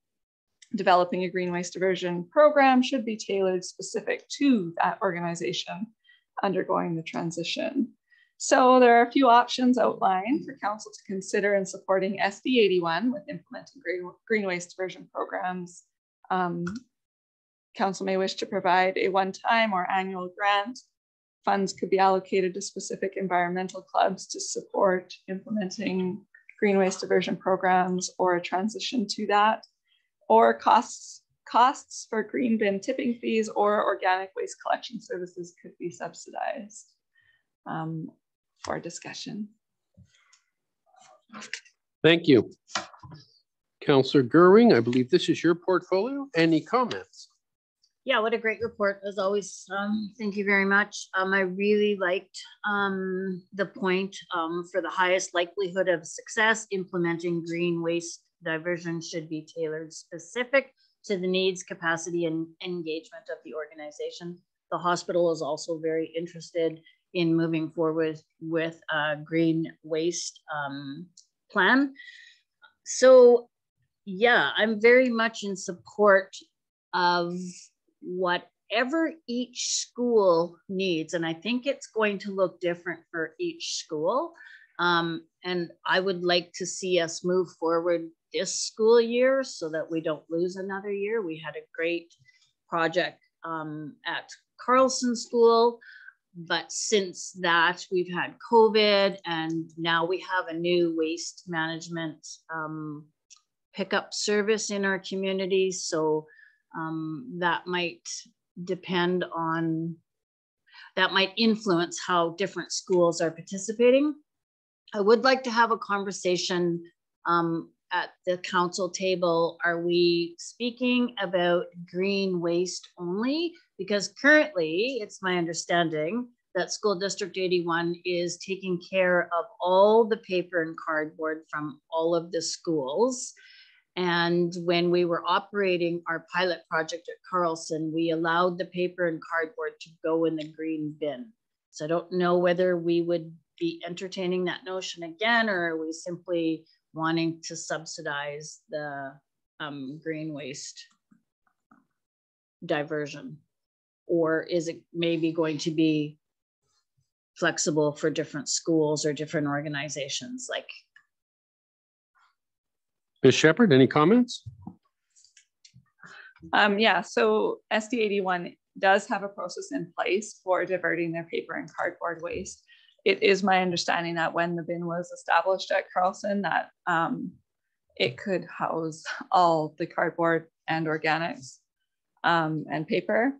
developing a green waste diversion program should be tailored specific to that organization undergoing the transition. So there are a few options outlined for council to consider in supporting SD 81 with implementing green, green waste diversion programs. Um, council may wish to provide a one-time or annual grant. Funds could be allocated to specific environmental clubs to support implementing green waste diversion programs or a transition to that, or costs costs for green bin tipping fees or organic waste collection services could be subsidized. Um, for discussion. Thank you. Councillor Gerwing, I believe this is your portfolio. Any comments? Yeah, what a great report as always. Um, thank you very much. Um, I really liked um, the point um, for the highest likelihood of success, implementing green waste diversion should be tailored specific to the needs, capacity, and engagement of the organization. The hospital is also very interested in moving forward with a green waste um, plan. So yeah, I'm very much in support of whatever each school needs. And I think it's going to look different for each school. Um, and I would like to see us move forward this school year so that we don't lose another year. We had a great project um, at Carlson School but since that, we've had COVID and now we have a new waste management um, pickup service in our community. So um, that might depend on, that might influence how different schools are participating. I would like to have a conversation um, at the council table. Are we speaking about green waste only? because currently it's my understanding that school district 81 is taking care of all the paper and cardboard from all of the schools and when we were operating our pilot project at carlson we allowed the paper and cardboard to go in the green bin so i don't know whether we would be entertaining that notion again or are we simply wanting to subsidize the um, green waste diversion or is it maybe going to be flexible for different schools or different organizations like Ms. Shepard, any comments? Um, yeah, so SD 81 does have a process in place for diverting their paper and cardboard waste. It is my understanding that when the bin was established at Carlson that um, it could house all the cardboard and organics um, and paper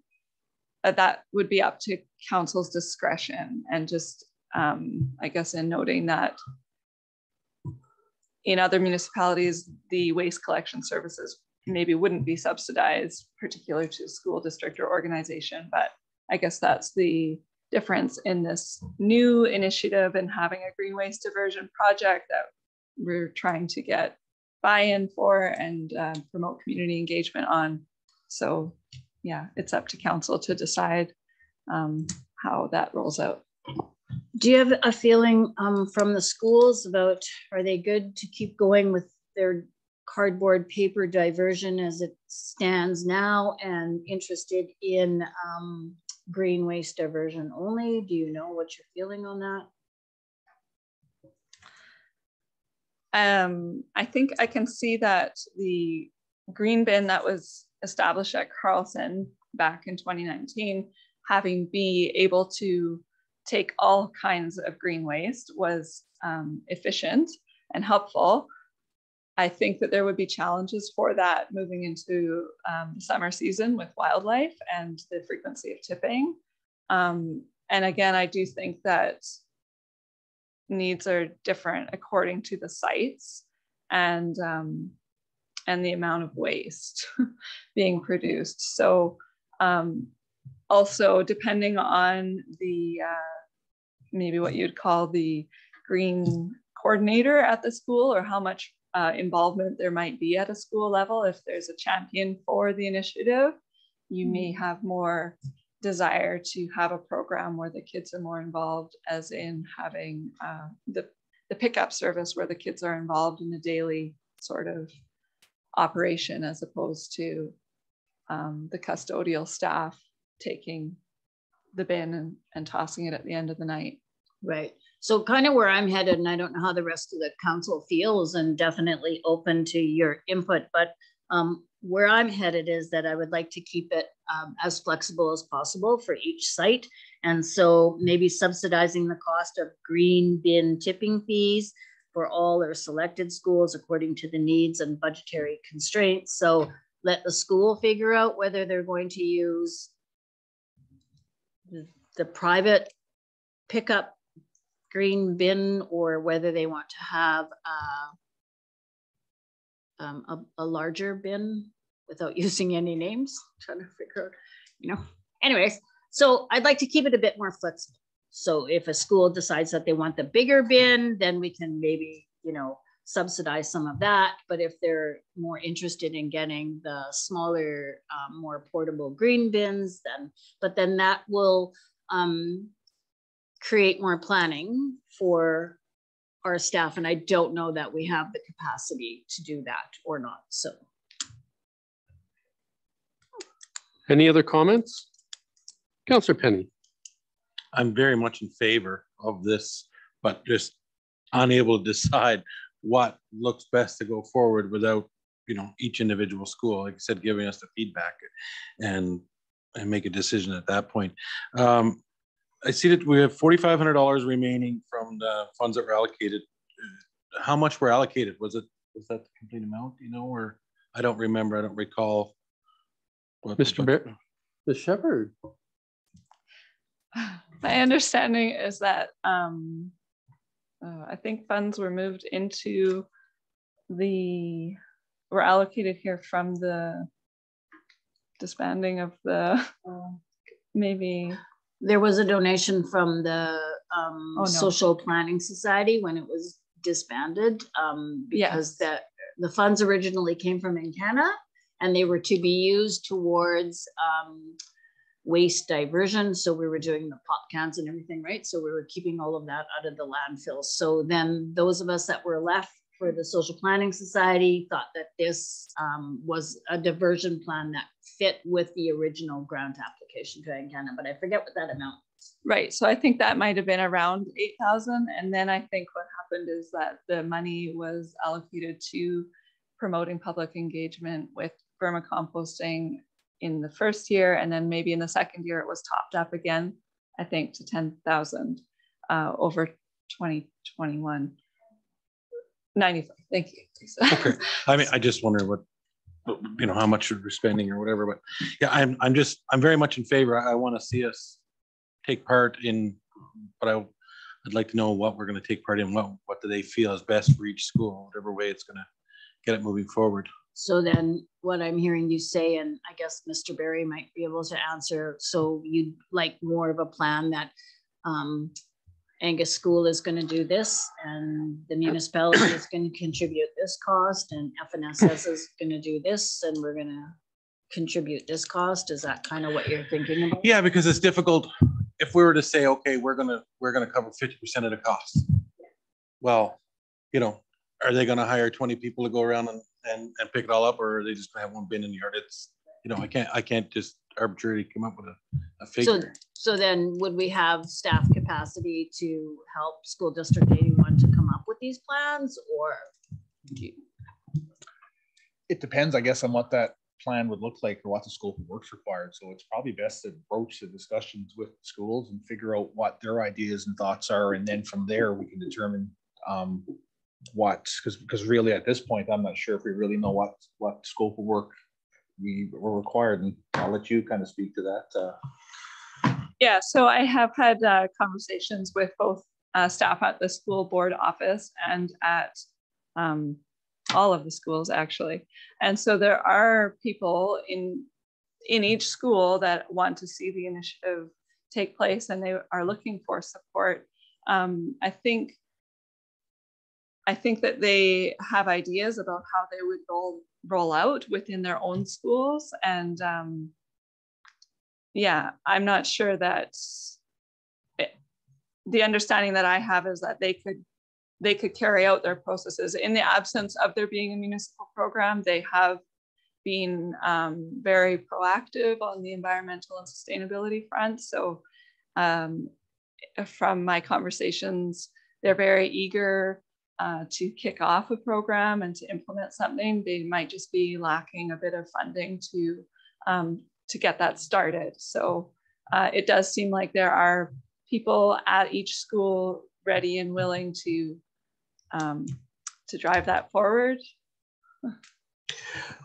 uh, that would be up to council's discretion and just um, I guess in noting that in other municipalities, the waste collection services maybe wouldn't be subsidized, particular to school district or organization. But I guess that's the difference in this new initiative and having a green waste diversion project that we're trying to get buy-in for and uh, promote community engagement on. So yeah, it's up to council to decide um, how that rolls out. Do you have a feeling um, from the schools about are they good to keep going with their cardboard paper diversion as it stands now and interested in um, green waste diversion only? Do you know what you're feeling on that? Um, I think I can see that the green bin that was established at Carlson back in 2019, having be able to take all kinds of green waste was um, efficient and helpful. I think that there would be challenges for that moving into um, summer season with wildlife and the frequency of tipping. Um, and again, I do think that needs are different according to the sites. And um, and the amount of waste being produced. So um, also depending on the uh, maybe what you'd call the green coordinator at the school or how much uh, involvement there might be at a school level. If there's a champion for the initiative, you may Mm-hmm. have more desire to have a program where the kids are more involved, as in having uh, the, the pickup service where the kids are involved in the daily sort of operation as opposed to um, the custodial staff taking the bin and, and tossing it at the end of the night. Right. So kind of where I'm headed, and I don't know how the rest of the council feels and definitely open to your input, but um, where I'm headed is that I would like to keep it um, as flexible as possible for each site. And so maybe subsidizing the cost of green bin tipping fees for all or selected schools according to the needs and budgetary constraints. So let the school figure out whether they're going to use the- the private pickup green bin or whether they want to have uh, um, a, a larger bin without using any names, trying to figure out, you know, anyways, so I'd like to keep it a bit more flexible. So if a school decides that they want the bigger bin, then we can maybe, you know, subsidize some of that. But if they're more interested in getting the smaller, um, more portable green bins, then, but then that will um, create more planning for our staff. And I don't know that we have the capacity to do that or not. So Any other comments? Counselor Penny. I'm very much in favor of this, but just unable to decide what looks best to go forward without, you know, each individual school, like I said, giving us the feedback and, and make a decision at that point. Um, I see that we have forty-five hundred dollars remaining from the funds that were allocated. How much were allocated? Was it, was that the complete amount, you know, or I don't remember, I don't recall. what- Mr. Bear, the Shepherd. My understanding is that um, uh, I think funds were moved into the, were allocated here from the disbanding of the, maybe, there was a donation from the um, Oh, no. Social Planning Society when it was disbanded. Um, because Yes. the, the funds originally came from Encana and they were to be used towards um, waste diversion. So we were doing the pop cans and everything, right? So we were keeping all of that out of the landfill. So then those of us that were left for the Social Planning Society thought that this um, was a diversion plan that fit with the original grant application to Encana, but I forget what that amount. right, so I think that might have been around 8,000. And then I think what happened is that the money was allocated to promoting public engagement with vermicomposting in the first year, and then maybe in the second year, it was topped up again, I think, to 10,000 uh, over 2021. 95, thank you. Okay. I mean, I just wonder what, what, you know, how much we're spending or whatever, but yeah, I'm, I'm just, I'm very much in favor. I want to see us take part in, but I, I'd like to know what we're going to take part in, what, what do they feel is best for each school, whatever way it's going to get it moving forward. So then what I'm hearing you say, and I guess Mr. Barry might be able to answer, so you'd like more of a plan that um, Angus School is going to do this and the municipality is going to contribute this cost and FNSS is going to do this and we're going to contribute this cost? Is that kind of what you're thinking about? Yeah, because it's difficult. If we were to say, okay, we're gonna, we're gonna cover fifty percent of the cost. Well, you know, are they gonna hire twenty people to go around and, and, and pick it all up, or are they just gonna have one bin in the yard? It's, you know, I can't, I can't just arbitrarily come up with a, a So, figure. so then would we have staff capacity to help school district eighty-one to come up with these plans or? do you- It depends, I guess, on what that plan would look like or what the scope of work's required. So it's probably best to broach the discussions with schools and figure out what their ideas and thoughts are. And then from there, we can determine um, what, because, because really at this point, I'm not sure if we really know what, what scope of work we were required. And I'll let you kind of speak to that. uh, Yeah, so I have had uh, conversations with both uh, staff at the school board office and at um, all of the schools actually. And so there are people in in each school that want to see the initiative take place and they are looking for support. Um, I think I think that they have ideas about how they would roll roll out within their own schools and um, yeah, I'm not sure that it, the understanding that I have is that they could they could carry out their processes in the absence of there being a municipal program. They have been um, very proactive on the environmental and sustainability front. So um, from my conversations, they're very eager uh, to kick off a program and to implement something. They might just be lacking a bit of funding to um, to get that started. So uh, it does seem like there are people at each school ready and willing to um, to drive that forward.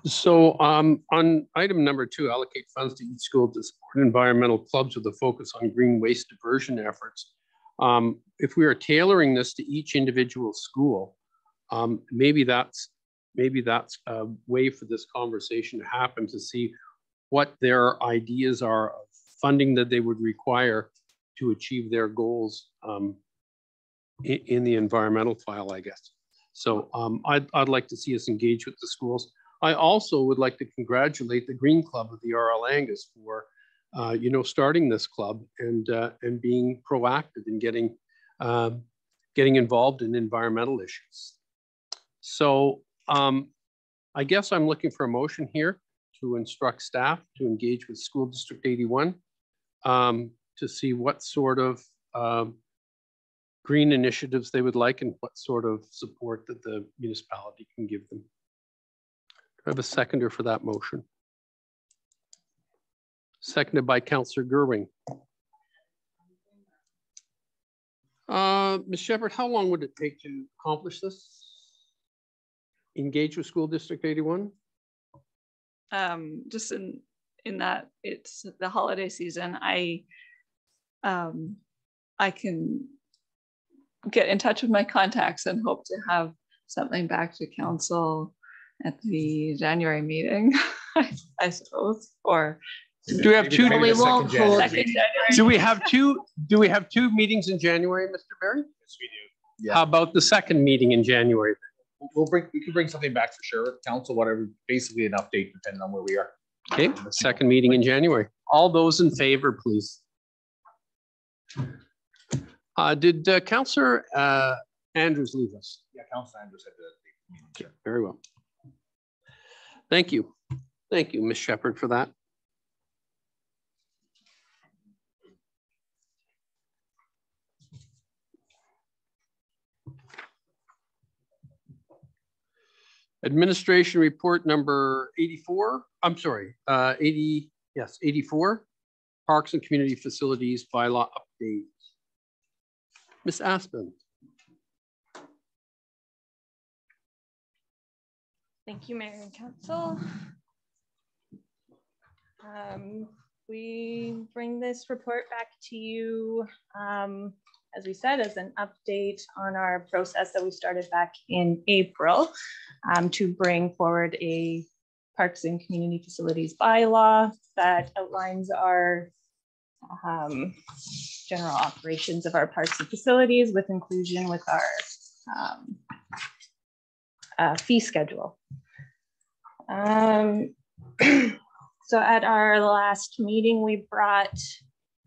So um, on item number two, allocate funds to each school to support environmental clubs with a focus on green waste diversion efforts. Um, if we are tailoring this to each individual school, um, maybe that's maybe that's a way for this conversation to happen to see what their ideas are of funding that they would require to achieve their goals um, in, in, the environmental file, I guess. So um, I'd, I'd like to see us engage with the schools. I also would like to congratulate the Green Club of the RL Angus for, uh, you know, starting this club and, uh, and being proactive in getting, um, getting involved in environmental issues. So um, I guess I'm looking for a motion here to instruct staff to engage with School District 81 um, to see what sort of um, green initiatives they would like and what sort of support that the municipality can give them. Do I have a seconder for that motion? Seconded by Councillor Gerwing. Uh, Ms. Shepherd, how long would it take to accomplish this? Engage with School District 81? um, just in in that it's the holiday season, I um, I can get in touch with my contacts and hope to have something back to council at the January meeting, I, I suppose, or do we have two? we won't hold. Do we have two? Do we have two meetings in January, Mr. Barry? Yes, we do. Yeah. How about the second meeting in January? we'll bring, we can bring something back for sure, council, whatever, basically an update depending on where we are. Okay, second meeting in January. All those in favor, please. Uh, did uh, Councillor uh, Andrews leave us? Yeah, Councillor Andrews had the. Okay, very well. Thank you. Thank you, Ms. Shepard, for that. Administration report number 84, I'm sorry, uh, 80, yes, 84, Parks and Community Facilities bylaw update. Ms. Aspen. Thank you, Mayor and Council. Um, we bring this report back to you um, as we said, as an update on our process that we started back in April um, to bring forward a parks and community facilities bylaw that outlines our um, general operations of our parks and facilities with inclusion with our um, uh, fee schedule. Um, so at our last meeting, we brought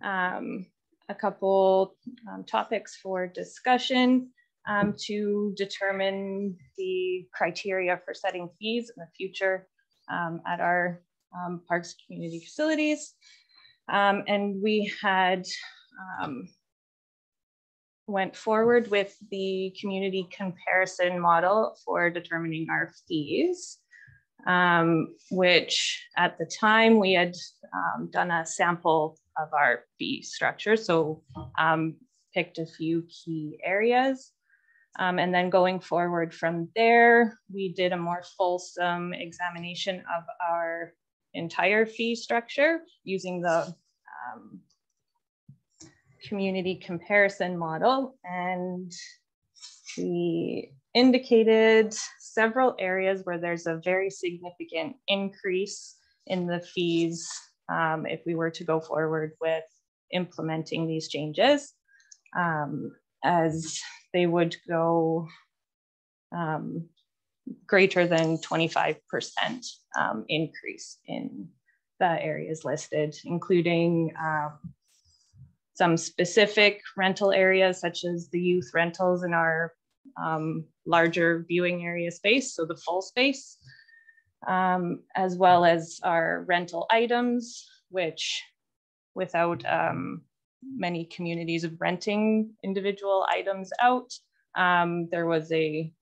um, a couple um, topics for discussion um, to determine the criteria for setting fees in the future um, at our um, parks community facilities. Um, and we had went forward with the community comparison model for determining our fees. Um, which at the time we had um, done a sample of our fee structure. So um, picked a few key areas. Um, and then going forward from there, we did a more fulsome examination of our entire fee structure using the um, community comparison model. And we indicated several areas where there's a very significant increase in the fees um, if we were to go forward with implementing these changes, um, as they would go um, greater than 25% um, increase in the areas listed, including um, some specific rental areas such as the youth rentals in our um, larger viewing area space, so the full space, um, as well as our rental items, which without um, many communities of renting individual items out, um, there was a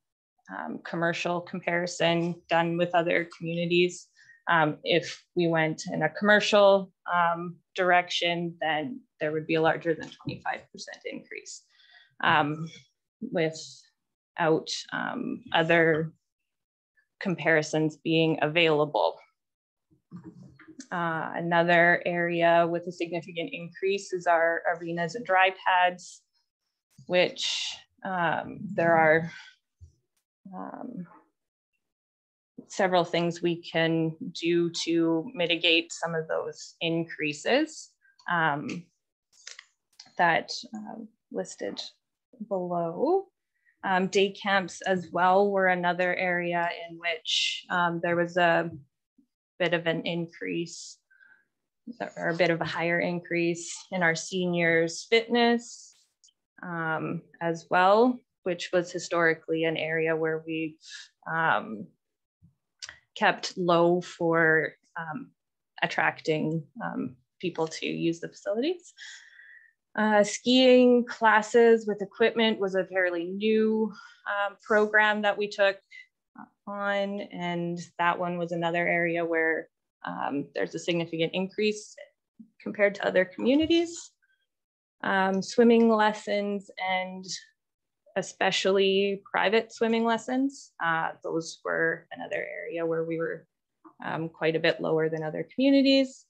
um, commercial comparison done with other communities. Um, if we went in a commercial um, direction, then there would be a larger than 25% increase. Without other comparisons being available. Uh, another area with a significant increase is our arenas and dry pads, which um, there are um, several things we can do to mitigate some of those increases um, that uh, listed below. Um, day camps as well were another area in which um, there was a bit of an increase or a bit of a higher increase in our seniors fitness um, as well, which was historically an area where we've um, kept low for um, attracting um, people to use the facilities. Uh, skiing classes with equipment was a fairly new um, program that we took on, and that one was another area where um, there's a significant increase compared to other communities. Um, swimming lessons and especially private swimming lessons. Uh, those were another area where we were um, quite a bit lower than other communities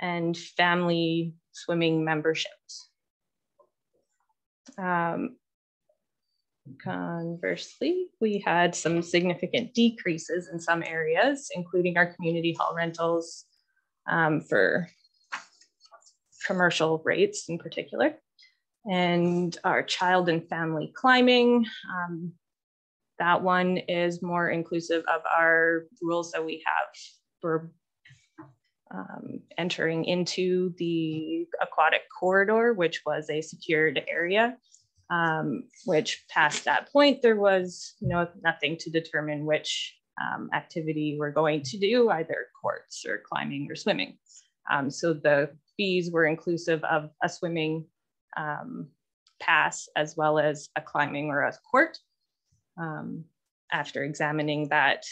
and family swimming memberships. Um, conversely, we had some significant decreases in some areas, including our community hall rentals um, for commercial rates in particular, and our child and family climbing. Um, that one is more inclusive of our rules that we have for um, entering into the aquatic corridor, which was a secured area, um, which past that point, there was you know, nothing to determine which um, activity we're going to do, either courts or climbing or swimming. Um, so the fees were inclusive of a swimming um, pass as well as a climbing or a court. Um, after examining that,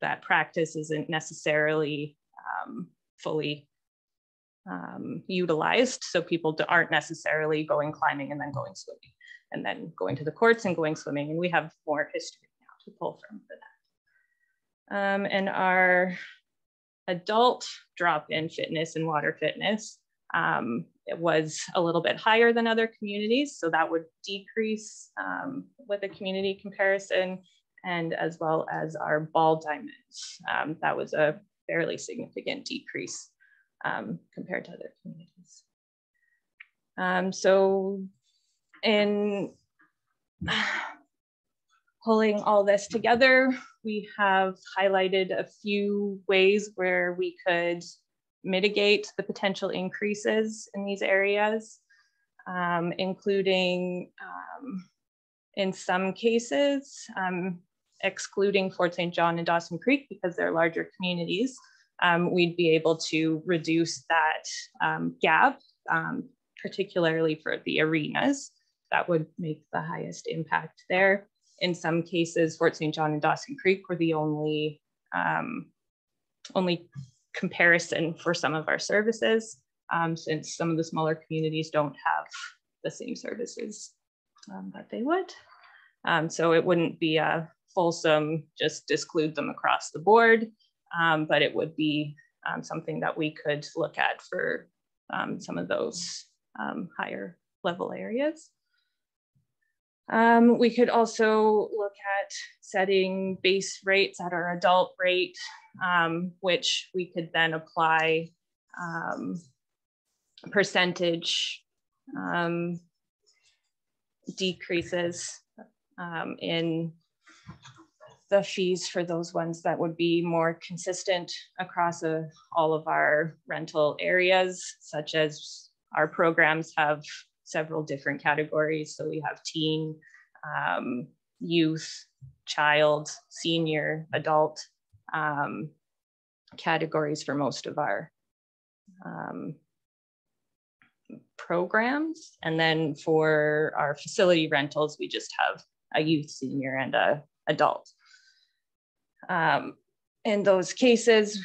that practice isn't necessarily um, fully um, utilized. So people aren't necessarily going climbing and then going swimming and then going to the courts and going swimming. And we have more history now to pull from for that. Um, and our adult drop-in fitness and water fitness um, it was a little bit higher than other communities. So that would decrease um, with a community comparison and as well as our ball diamonds. Um, that was a fairly significant decrease um, compared to other communities. Um, so in pulling all this together, we have highlighted a few ways where we could mitigate the potential increases in these areas, um, including um, in some cases, um, excluding Fort St. John and Dawson Creek because they're larger communities, um, we'd be able to reduce that um, gap, um, particularly for the arenas. That would make the highest impact there. In some cases, Fort St. John and Dawson Creek were the only, um, only comparison for some of our services, um, since some of the smaller communities don't have the same services um, that they would. so it wouldn't be a fulsome, just exclude them across the board, um, but it would be um, something that we could look at for um, some of those um, higher level areas. Um, we could also look at setting base rates at our adult rate, which we could then apply percentage decreases um, in the fees for those ones that would be more consistent across uh, all of our rental areas, such as our programs have several different categories. So we have teen, um, youth, child, senior, adult um, categories for most of our um, programs. And then for our facility rentals, we just have a youth, senior, and a adult. Um, in those cases,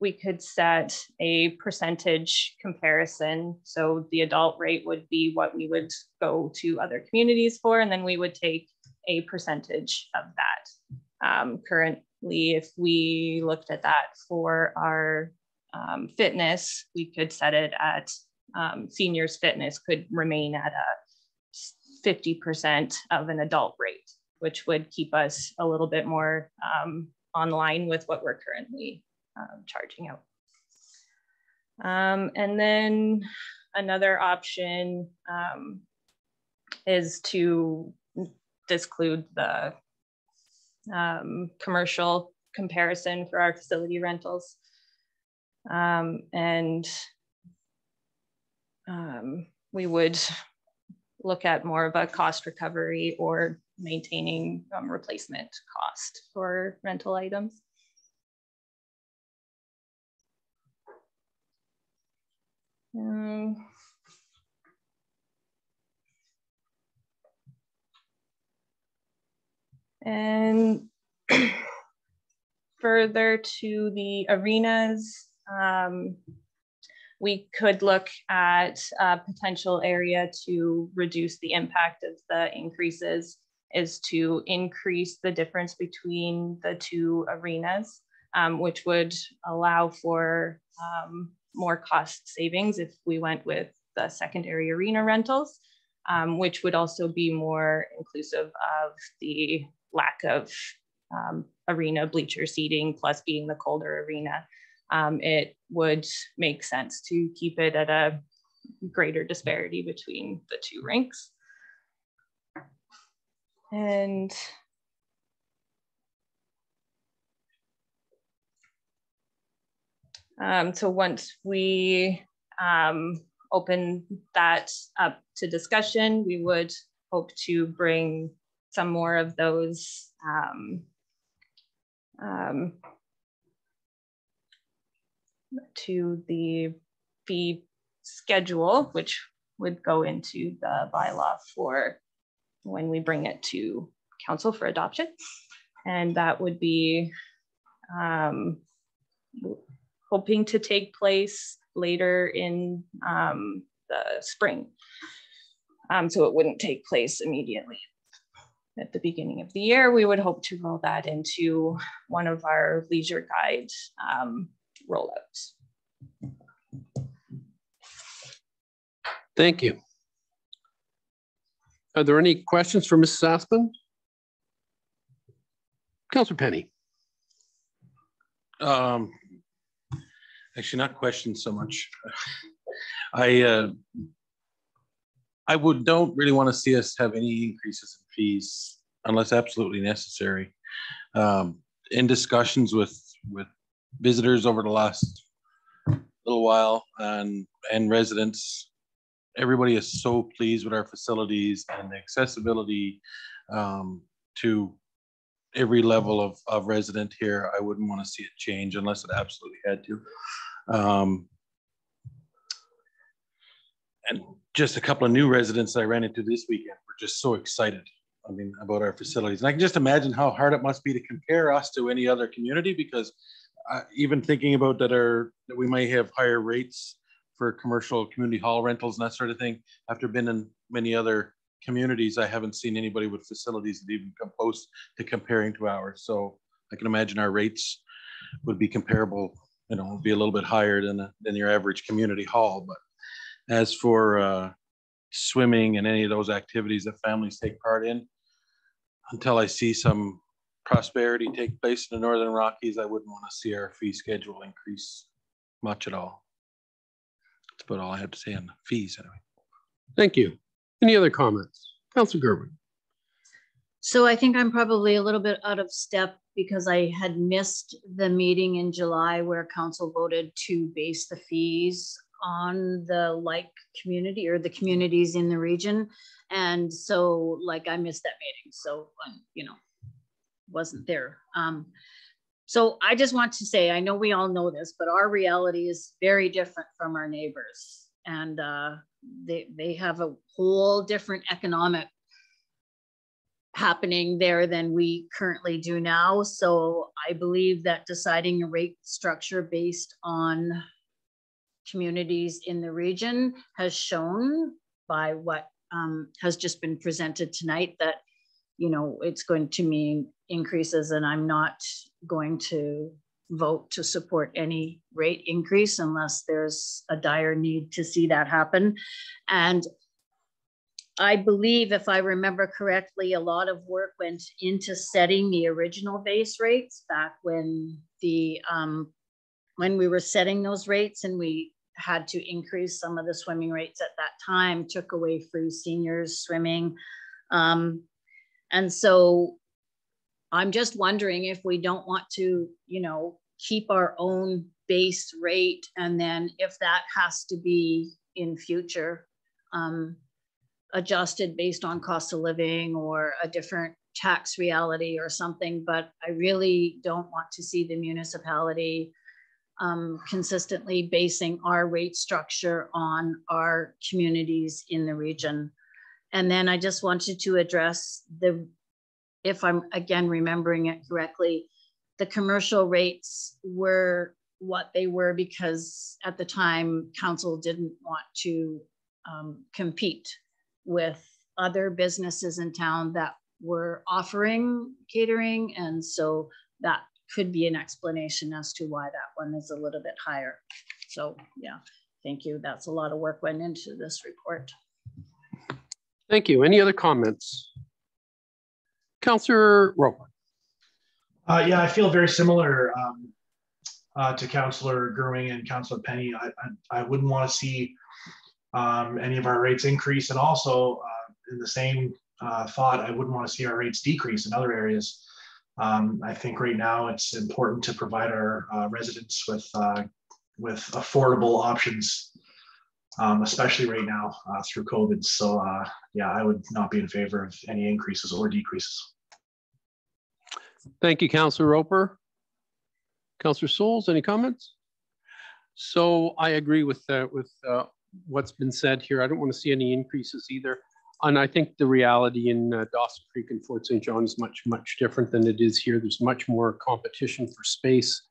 we could set a percentage comparison. So the adult rate would be what we would go to other communities for, and then we would take a percentage of that. Um, currently, if we looked at that for our um, fitness, we could set it at um, seniors fitness could remain at a 50% of an adult which would keep us a little bit more um, online with what we're currently um, charging out. Um, and then another option um, is to disclude the um, commercial comparison for our facility rentals. Um, and we would look at more of a cost recovery or maintaining um, replacement cost for rental items. Um, and further to the arenas, um, we could look at a potential area to reduce the impact of the increases is to increase the difference between the two arenas, um, which would allow for um, more cost savings if we went with the secondary arena rentals, um, which would also be more inclusive of the lack of um, arena bleacher seating plus being the colder arena um, it would make sense to keep it at a greater disparity between the two ranks. And um, so once we um, open that up to discussion, we would hope to bring some more of those um, um, to the fee schedule, which would go into the bylaw for when we bring it to council for adoption. And that would be um, hoping to take place later in um, the spring. Um, so it wouldn't take place immediately at the beginning of the year. We would hope to roll that into one of our leisure guide um, rollouts. Thank you. Are there any questions for Mrs. Aspen? Councilor Penny. Um, actually, not questions so much. I uh, I would don't really want to see us have any increases in fees unless absolutely necessary. Um, in discussions with with visitors over the last little while and and residents everybody is so pleased with our facilities and the accessibility um, to every level of, of resident here. I wouldn't want to see it change unless it absolutely had to. Um, and just a couple of new residents i ran into this weekend were just so excited i mean about our facilities. And i can just imagine how hard it must be to compare us to any other community because uh, even thinking about that our, that we might have higher rates for commercial community hall rentals and that sort of thing. After being in many other communities, I haven't seen anybody with facilities that even come close to comparing to ours. So I can imagine our rates would be comparable, you know, be a little bit higher than, than your average community hall. But as for uh, swimming and any of those activities that families take part in. Until I see some prosperity take place in the Northern Rockies, I wouldn't want to see our fee schedule increase much at all. That's about all I have to say on the fees anyway. Thank you. Any other comments? Council Gerwing. So I think I'm probably a little bit out of step because I had missed the meeting in July where council voted to base the fees on the like community or the communities in the region. And so like I missed that meeting. So, um, you know, wasn't there. Um, so I just want to say, I know we all know this, but our reality is very different from our neighbors. And uh, they, they have a whole different economic happening there than we currently do now. So I believe that deciding a rate structure based on communities in the region has shown by what um, has just been presented tonight that, you know, it's going to mean increases and I'm not going to vote to support any rate increase unless there's a dire need to see that happen. And I believe, if I remember correctly, a lot of work went into setting the original base rates back when the um, when we were setting those rates and we had to increase some of the swimming rates at that time, took away free seniors swimming. Um, and so I'm just wondering if we don't want to, you know, keep our own base rate. And then if that has to be in future, um, adjusted based on cost of living or a different tax reality or something, but I really don't want to see the municipality um, consistently basing our rate structure on our communities in the region. And then I just wanted to address the, if I'm again remembering it correctly, the commercial rates were what they were because at the time council didn't want to um, compete with other businesses in town that were offering catering. And so that could be an explanation as to why that one is a little bit higher. So yeah, thank you. That's a lot of work went into this report. Thank you. Any other comments? Councillor Roper. Uh, yeah, I feel very similar um, uh, to Councillor Gerwing and Councillor Penny. I, I, I wouldn't want to see um, any of our rates increase. And also, uh, in the same uh, thought, I wouldn't want to see our rates decrease in other areas. Um, I think right now it's important to provide our uh, residents with uh, with affordable options, um, especially right now through COVID. So yeah, I would not be in favor of any increases or decreases. Thank you, Councillor Roper. Councillor Soles, any comments? So I agree with uh, with uh, what's been said here. I don't want to see any increases either. And I think the reality in uh, Dawson Creek and Fort St. John is much, much different than it is here. There's much more competition for space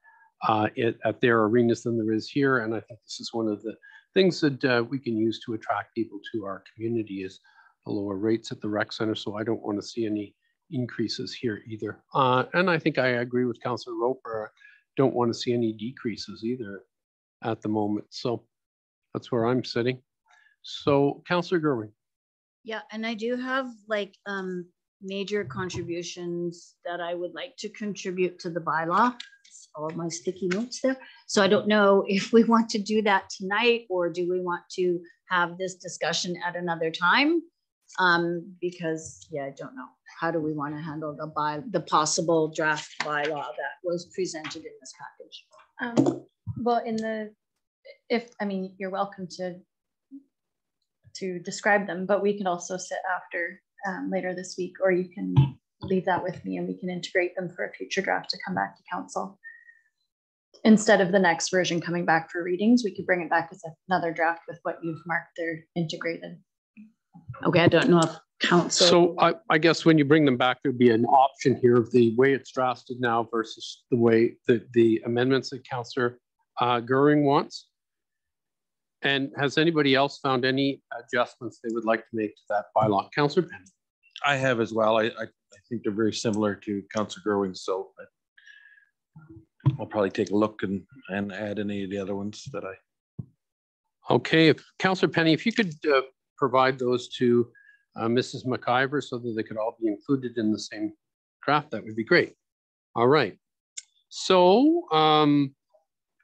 uh, it, at their arenas than there is here. And I think this is one of the things that uh, we can use to attract people to our community is the lower rates at the rec center. So I don't want to see any increases here either. Uh, and I think I agree with Councillor Roper. Don't want to see any decreases either at the moment. So that's where I'm sitting. So Councillor Gerwing. Yeah, and I do have like um, major contributions that I would like to contribute to the bylaw. All my sticky notes there. So I don't know if we want to do that tonight or do we want to have this discussion at another time? Um, because yeah, I don't know. How do we want to handle the by the possible draft bylaw that was presented in this package? Um, well, in the if I mean, you're welcome to to describe them, but we can also sit after um, later this week, or you can leave that with me and we can integrate them for a future draft to come back to council. Instead of the next version coming back for readings, we could bring it back as another draft with what you've marked there integrated. Okay, I don't know if council. So I, I guess when you bring them back, there'd be an option here of the way it's drafted now versus the way the, the amendments that Councillor uh, Gerwing wants. And has anybody else found any adjustments they would like to make to that bylaw? Councillor Penn. I have as well. I, I, I think they're very similar to Councillor Gerwing, so I'll probably take a look and, and add any of the other ones that I. Okay, if Councillor Penny, if you could uh, provide those to uh, Mrs. McIver so that they could all be included in the same draft, that would be great. All right. So um,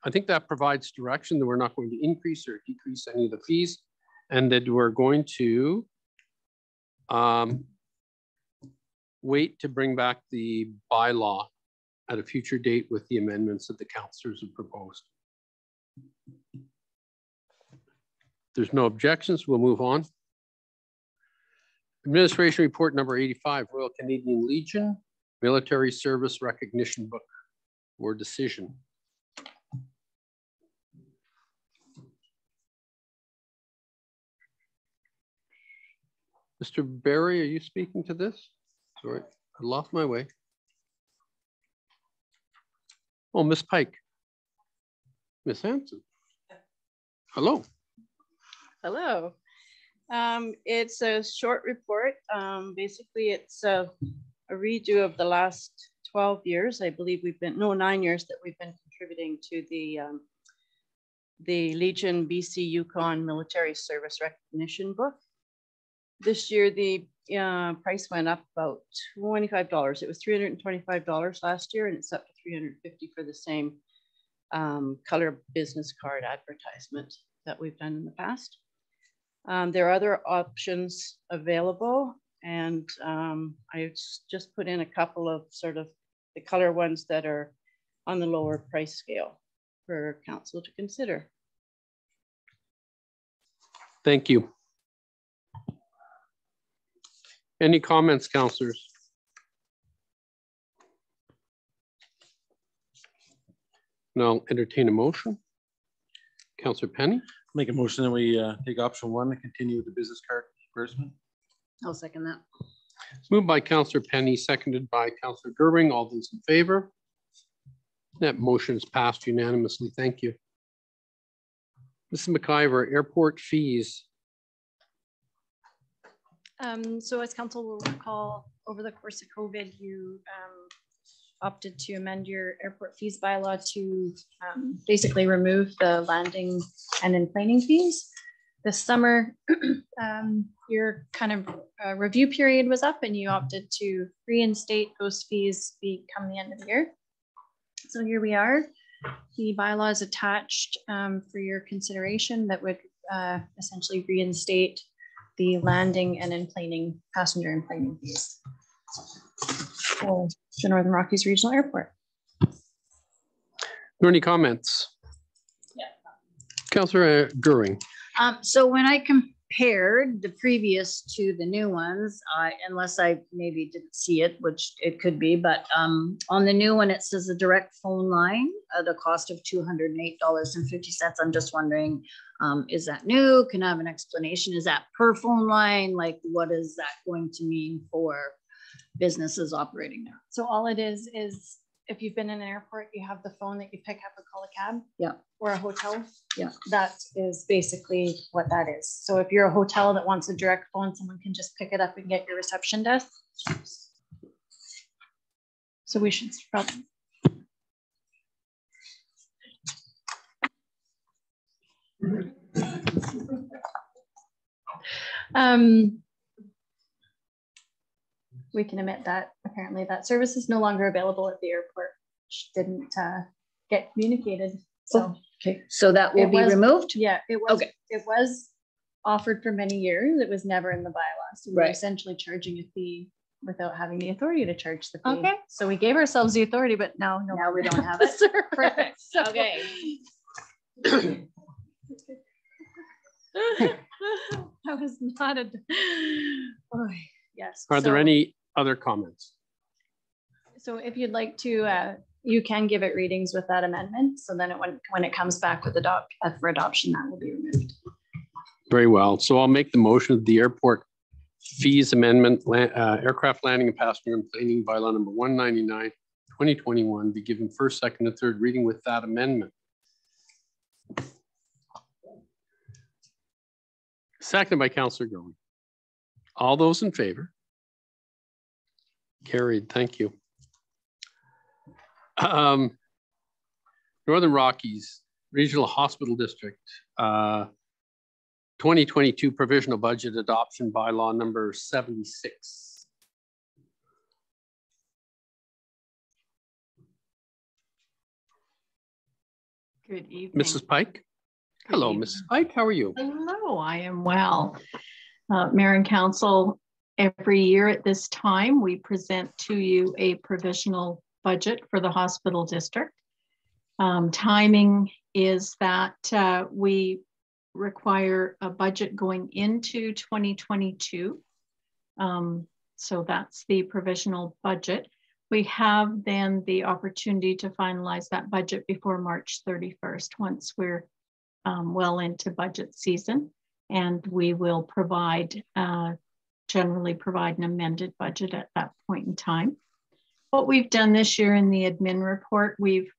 I think that provides direction that we're not going to increase or decrease any of the fees and that we're going to um, wait to bring back the bylaw at a future date with the amendments that the councillors have proposed. There's no objections. We'll move on. Administration report number 85, Royal Canadian Legion, Military Service Recognition Book or decision. Mr. Barry, are you speaking to this? Sorry, I lost my way. Oh, Miss Pike. Miss Hanson. Hello. Hello. Um, it's a short report. Um, basically, it's a, a, redo of the last 12 years. I believe we've been, no, nine years that we've been contributing to the, um, the Legion BC Yukon Military Service Recognition Book. This year, the uh, price went up about $25. It was $325 last year, and it's up to 350 for the same um, color business card advertisement that we've done in the past. Um, there are other options available, and um, I just put in a couple of sort of the color ones that are on the lower price scale for council to consider. Thank you. Any comments, councillors? Now entertain a motion. Councillor Penny? Make a motion that we uh, take option one and continue with the business card disbursement. I'll second that. It's Moved by Councillor Penny, seconded by Councillor Gerwing. All those in favor? That motion is passed unanimously. Thank you. Mrs. McIver, airport fees. Um, so as council will recall, over the course of COVID, you um, opted to amend your airport fees bylaw to um, basically remove the landing and enplaning fees. This summer, um, your kind of uh, review period was up and you opted to reinstate those fees become the end of the year. So here we are. The bylaw is attached um, for your consideration that would uh, essentially reinstate the landing and enplaning passenger enplaning fees for the Northern Rockies Regional Airport. Are there any comments? Yeah. Councillor Gerwing. Um, so when I compared the previous to the new ones, I, unless I maybe didn't see it, which it could be, but um, on the new one, it says a direct phone line at a cost of $208.50. I'm just wondering, um, is that new? Can I have an explanation? Is that per phone line? Like, what is that going to mean for businesses operating there? So all it is, is if you've been in an airport, you have the phone that you pick up and call a cab. Yeah. Or a hotel. Yeah. That is basically what that is. So if you're a hotel that wants a direct phone, someone can just pick it up and get your reception desk. So we should probably. Um, we can admit that apparently that service is no longer available at the airport, which didn't uh, get communicated. So okay, so that will be was, removed. Yeah, it was. Okay. It was offered for many years. It was never in the bylaws. So right. we're essentially charging a fee without having the authority to charge the fee. Okay. So we gave ourselves the authority, but now no. Now we don't have it. Perfect. So. Okay. that was not a. Oh, yes. Are so, there any other comments? So if you'd like to, uh, you can give it readings with that amendment. So then it, when, when it comes back with adopt uh, for adoption, that will be removed. Very well. So I'll make the motion of the airport fees amendment, uh, aircraft landing and passenger enplaning bylaw number 199, 2021 be given first, second, and third reading with that amendment. Seconded by Councillor Gowen. All those in favor? Carried, thank you. Um, Northern Rockies Regional Hospital District. Uh, 2022 provisional budget adoption bylaw number 76. Good evening. Mrs. Pike? Good Hello, evening. Mrs. Pike, how are you? Hello, I am well. Uh, Mayor and Council, every year at this time, we present to you a provisional budget for the hospital district. Um, timing is that uh, we require a budget going into 2022. Um, so that's the provisional budget. We have then the opportunity to finalize that budget before March 31st, once we're um, well into budget season. And we will provide, uh, generally provide an amended budget at that point in time. What we've done this year in the admin report, we've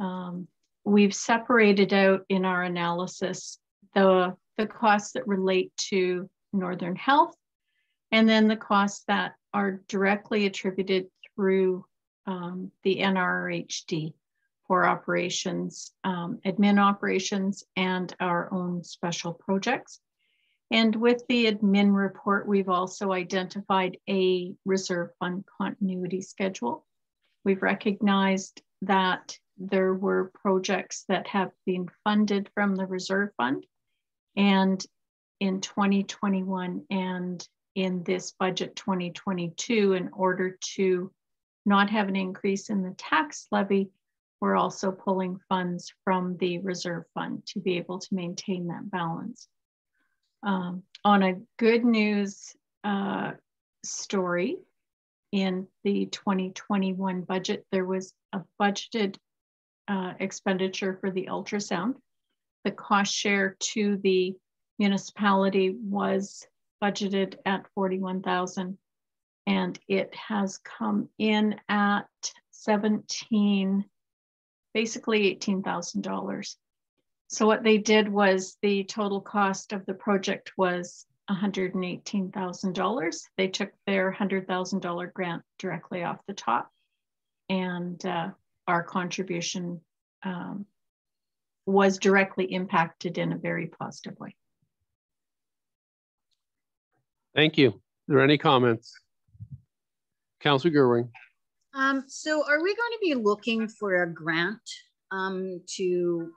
um, we've separated out in our analysis the, the costs that relate to Northern Health and then the costs that are directly attributed through um, the NRHD for operations, um, admin operations, and our own special projects. And with the admin report, we've also identified a reserve fund continuity schedule. We've recognized that there were projects that have been funded from the reserve fund. And in 2021 and in this budget 2022, in order to not have an increase in the tax levy, we're also pulling funds from the reserve fund to be able to maintain that balance. Um, on a good news uh, story, in the 2021 budget, there was a budgeted uh, expenditure for the ultrasound. The cost share to the municipality was budgeted at 41,000 and it has come in at 17, basically $18,000. So what they did was the total cost of the project was $118,000. They took their $100,000 grant directly off the top and uh, our contribution um, was directly impacted in a very positive way. Thank you. Are there any comments? Councilor Gerwing. Um, so are we going to be looking for a grant um, to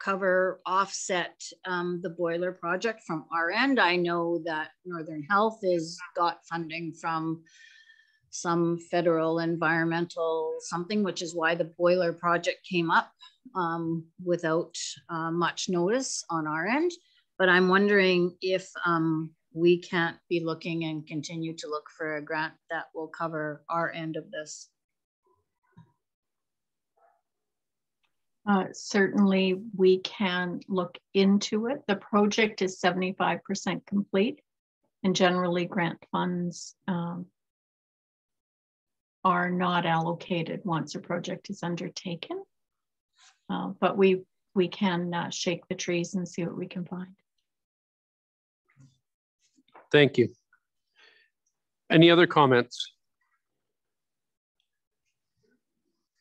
cover offset um, the boiler project from our end? I know that Northern Health has got funding from some federal environmental something, which is why the boiler project came up um, without uh, much notice on our end. But I'm wondering if um, we can't be looking and continue to look for a grant that will cover our end of this. Uh, certainly, we can look into it. The project is 75% complete, and generally, grant funds um, are not allocated once a project is undertaken. Uh, but we we can uh, shake the trees and see what we can find. Thank you. Any other comments?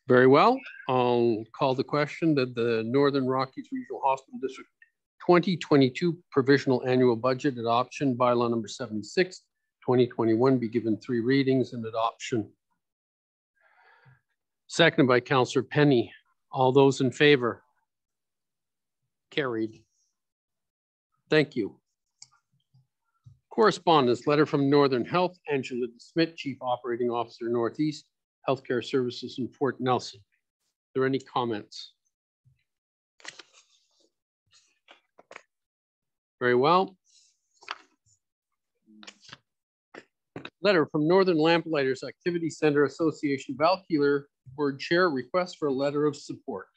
Very well. I'll call the question that the Northern Rockies Regional Hospital District 2022 Provisional Annual Budget Adoption Bylaw number 76, 2021 be given three readings and adoption. Seconded by Councillor Penny. All those in favor? Carried. Thank you. Correspondence, letter from Northern Health, Angela Smith, Chief Operating Officer, Northeast Healthcare Services in Fort Nelson. Are there any comments? Very well. Letter from Northern Lamplighters Activity Center Association, Val Keeler, Board Chair, request for a letter of support.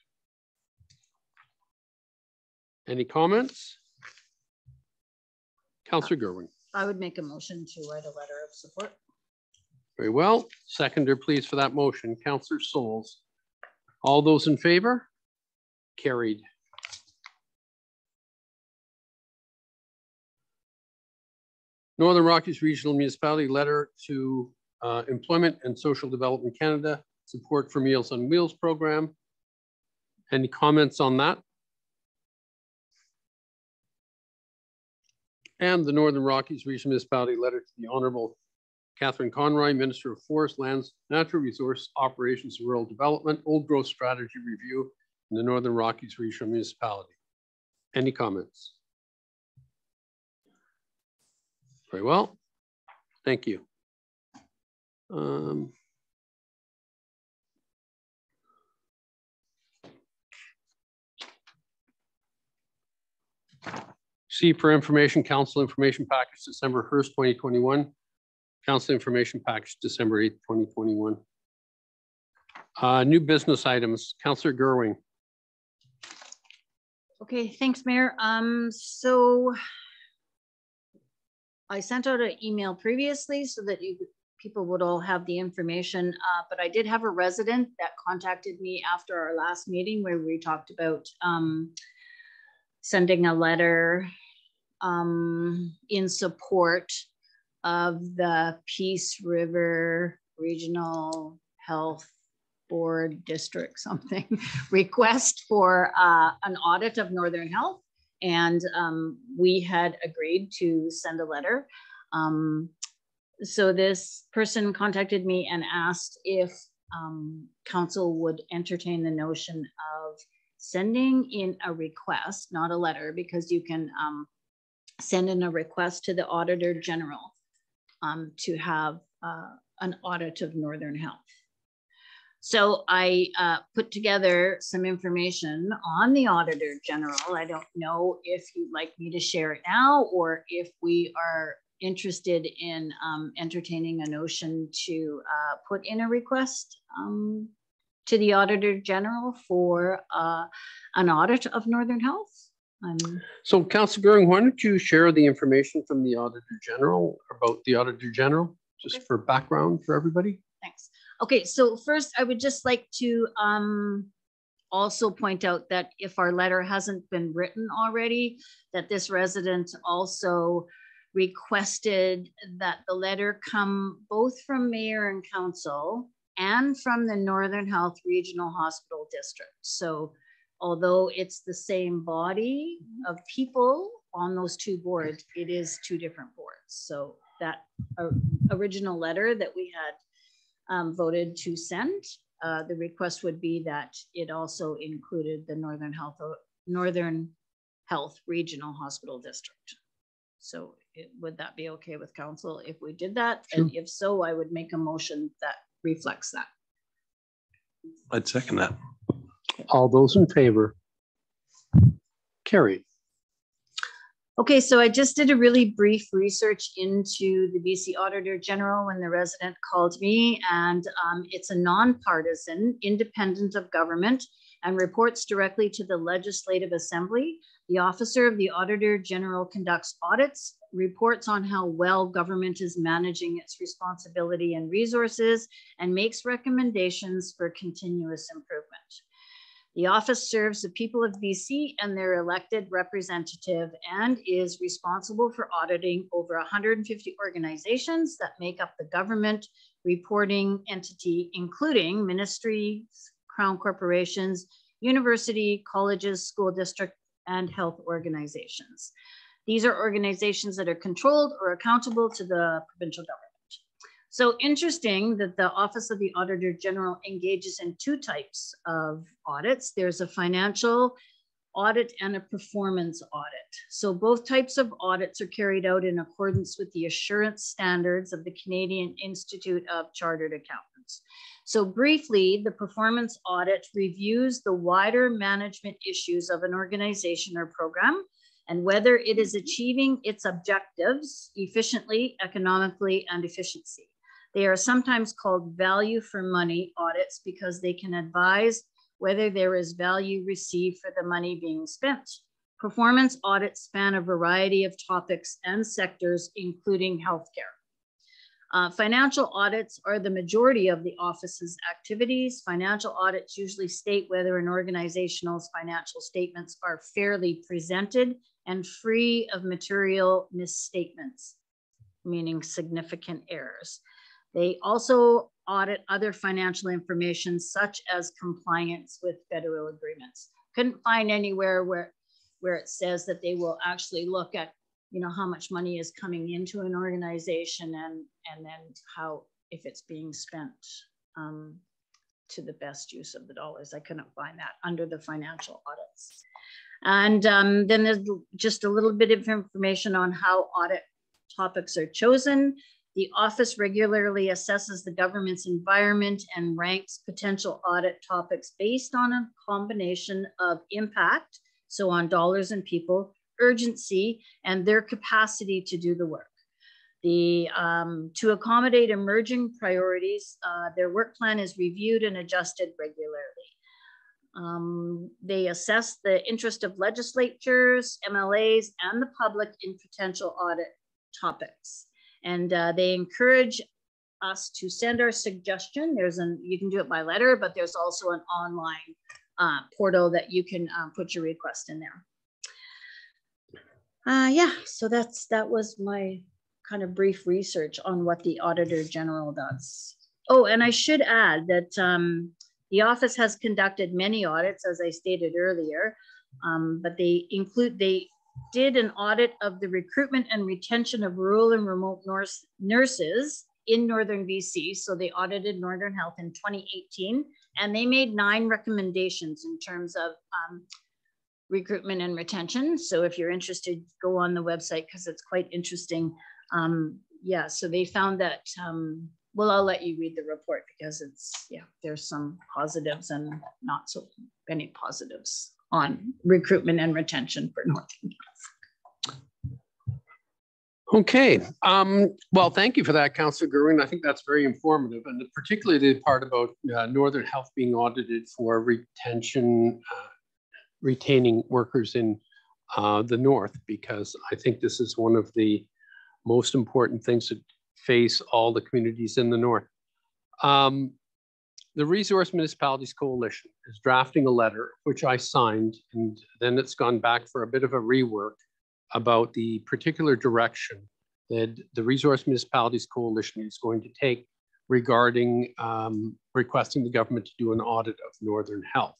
Any comments? Councillor uh, Gerwing. I would make a motion to write a letter of support. Very well. Seconder, please, for that motion. Councillor Soles. All those in favor? Carried. Northern Rockies Regional Municipality letter to uh, Employment and Social Development Canada, support for Meals on Wheels program. Any comments on that? And the Northern Rockies Regional Municipality letter to the Honorable Katrine Conroy, Minister of Forest, Lands, Natural Resource Operations and Rural Development, Old Growth Strategy Review in the Northern Rockies Regional Municipality. Any comments? Very well. Thank you. Um, C for information, council information package, December 1st, 2021. Council information package, December 8th, 2021. Uh, new business items, Councillor Gerwing. Okay, thanks, Mayor. Um, so I sent out an email previously so that you people would all have the information, uh, but I did have a resident that contacted me after our last meeting where we talked about um, sending a letter um, in support of the Peace River Regional Health Board District something request for uh, an audit of Northern Health. And um, we had agreed to send a letter. Um, so this person contacted me and asked if um, council would entertain the notion of sending in a request, not a letter, because you can um, send in a request to the Auditor General um, to have uh, an audit of Northern Health. So I uh, put together some information on the Auditor General. I don't know if you'd like me to share it now or if we are interested in um, entertaining a notion to uh, put in a request um, to the Auditor General for uh, an audit of Northern Health. Um, So Councilor Gerwing, why don't you share the information from the Auditor General about the Auditor General, just for background for everybody? Thanks. Okay, so first I would just like to um, also point out that if our letter hasn't been written already, that this resident also requested that the letter come both from mayor and council and from the Northern Health Regional Hospital District. So although it's the same body of people on those two boards, it is two different boards. So that uh, original letter that we had um, voted to send, uh, the request would be that it also included the Northern Health Northern Health Regional Hospital District. So it, would that be okay with council if we did that? Sure. And if so, I would make a motion that reflects that. I'd second that. All those in favor? Carried. Okay, so I just did a really brief research into the BC Auditor General when the resident called me, and um, it's a nonpartisan, independent of government, and reports directly to the Legislative Assembly. The Officer of the Auditor General conducts audits, reports on how well government is managing its responsibility and resources, and makes recommendations for continuous improvement. The office serves the people of BC and their elected representative and is responsible for auditing over 150 organizations that make up the government reporting entity, including ministries, crown corporations, university, colleges, school district, and health organizations. These are organizations that are controlled or accountable to the provincial government. So interesting that the Office of the Auditor General engages in two types of audits. There's a financial audit and a performance audit. So both types of audits are carried out in accordance with the assurance standards of the Canadian Institute of Chartered Accountants. So briefly, the performance audit reviews the wider management issues of an organization or program and whether it is mm-hmm. achieving its objectives efficiently, economically, and efficiency. They are sometimes called value for money audits because they can advise whether there is value received for the money being spent. Performance audits span a variety of topics and sectors, including healthcare. Uh, financial audits are the majority of the office's activities. Financial audits usually state whether an organization's financial statements are fairly presented and free of material misstatements, meaning significant errors. They also audit other financial information such as compliance with federal agreements. Couldn't find anywhere where, where it says that they will actually look at you know, how much money is coming into an organization and, and then how, if it's being spent um, to the best use of the dollars. I couldn't find that under the financial audits. And um, then there's just a little bit of information on how audit topics are chosen. The office regularly assesses the government's environment and ranks potential audit topics based on a combination of impact, so on dollars and people, urgency, and their capacity to do the work. The, um, to accommodate emerging priorities, uh, their work plan is reviewed and adjusted regularly. Um, they assess the interest of legislatures, MLAs, and the public in potential audit topics. And uh, they encourage us to send our suggestion. There's an, you can do it by letter, but there's also an online uh, portal that you can um, put your request in there. Uh, yeah, so that's that was my kind of brief research on what the Auditor General does. Oh, and I should add that um, the office has conducted many audits, as I stated earlier, um, but they include, they did an audit of the recruitment and retention of rural and remote nurse, nurses in Northern BC. So they audited Northern Health in 2018, and they made nine recommendations in terms of um, recruitment and retention. So if you're interested, go on the website because it's quite interesting. Um, yeah, so they found that, um, well, I'll let you read the report because it's, yeah, there's some positives and not so many positives on recruitment and retention for Northern. Okay. Um, well, thank you for that, Councillor Gerwing. I think that's very informative, and particularly the part about uh, Northern Health being audited for retention, uh, retaining workers in uh, the North, because I think this is one of the most important things that face all the communities in the North. Um, the Resource Municipalities Coalition is drafting a letter, which I signed, and then it's gone back for a bit of a rework about the particular direction that the Resource Municipalities Coalition is going to take regarding um, requesting the government to do an audit of Northern Health.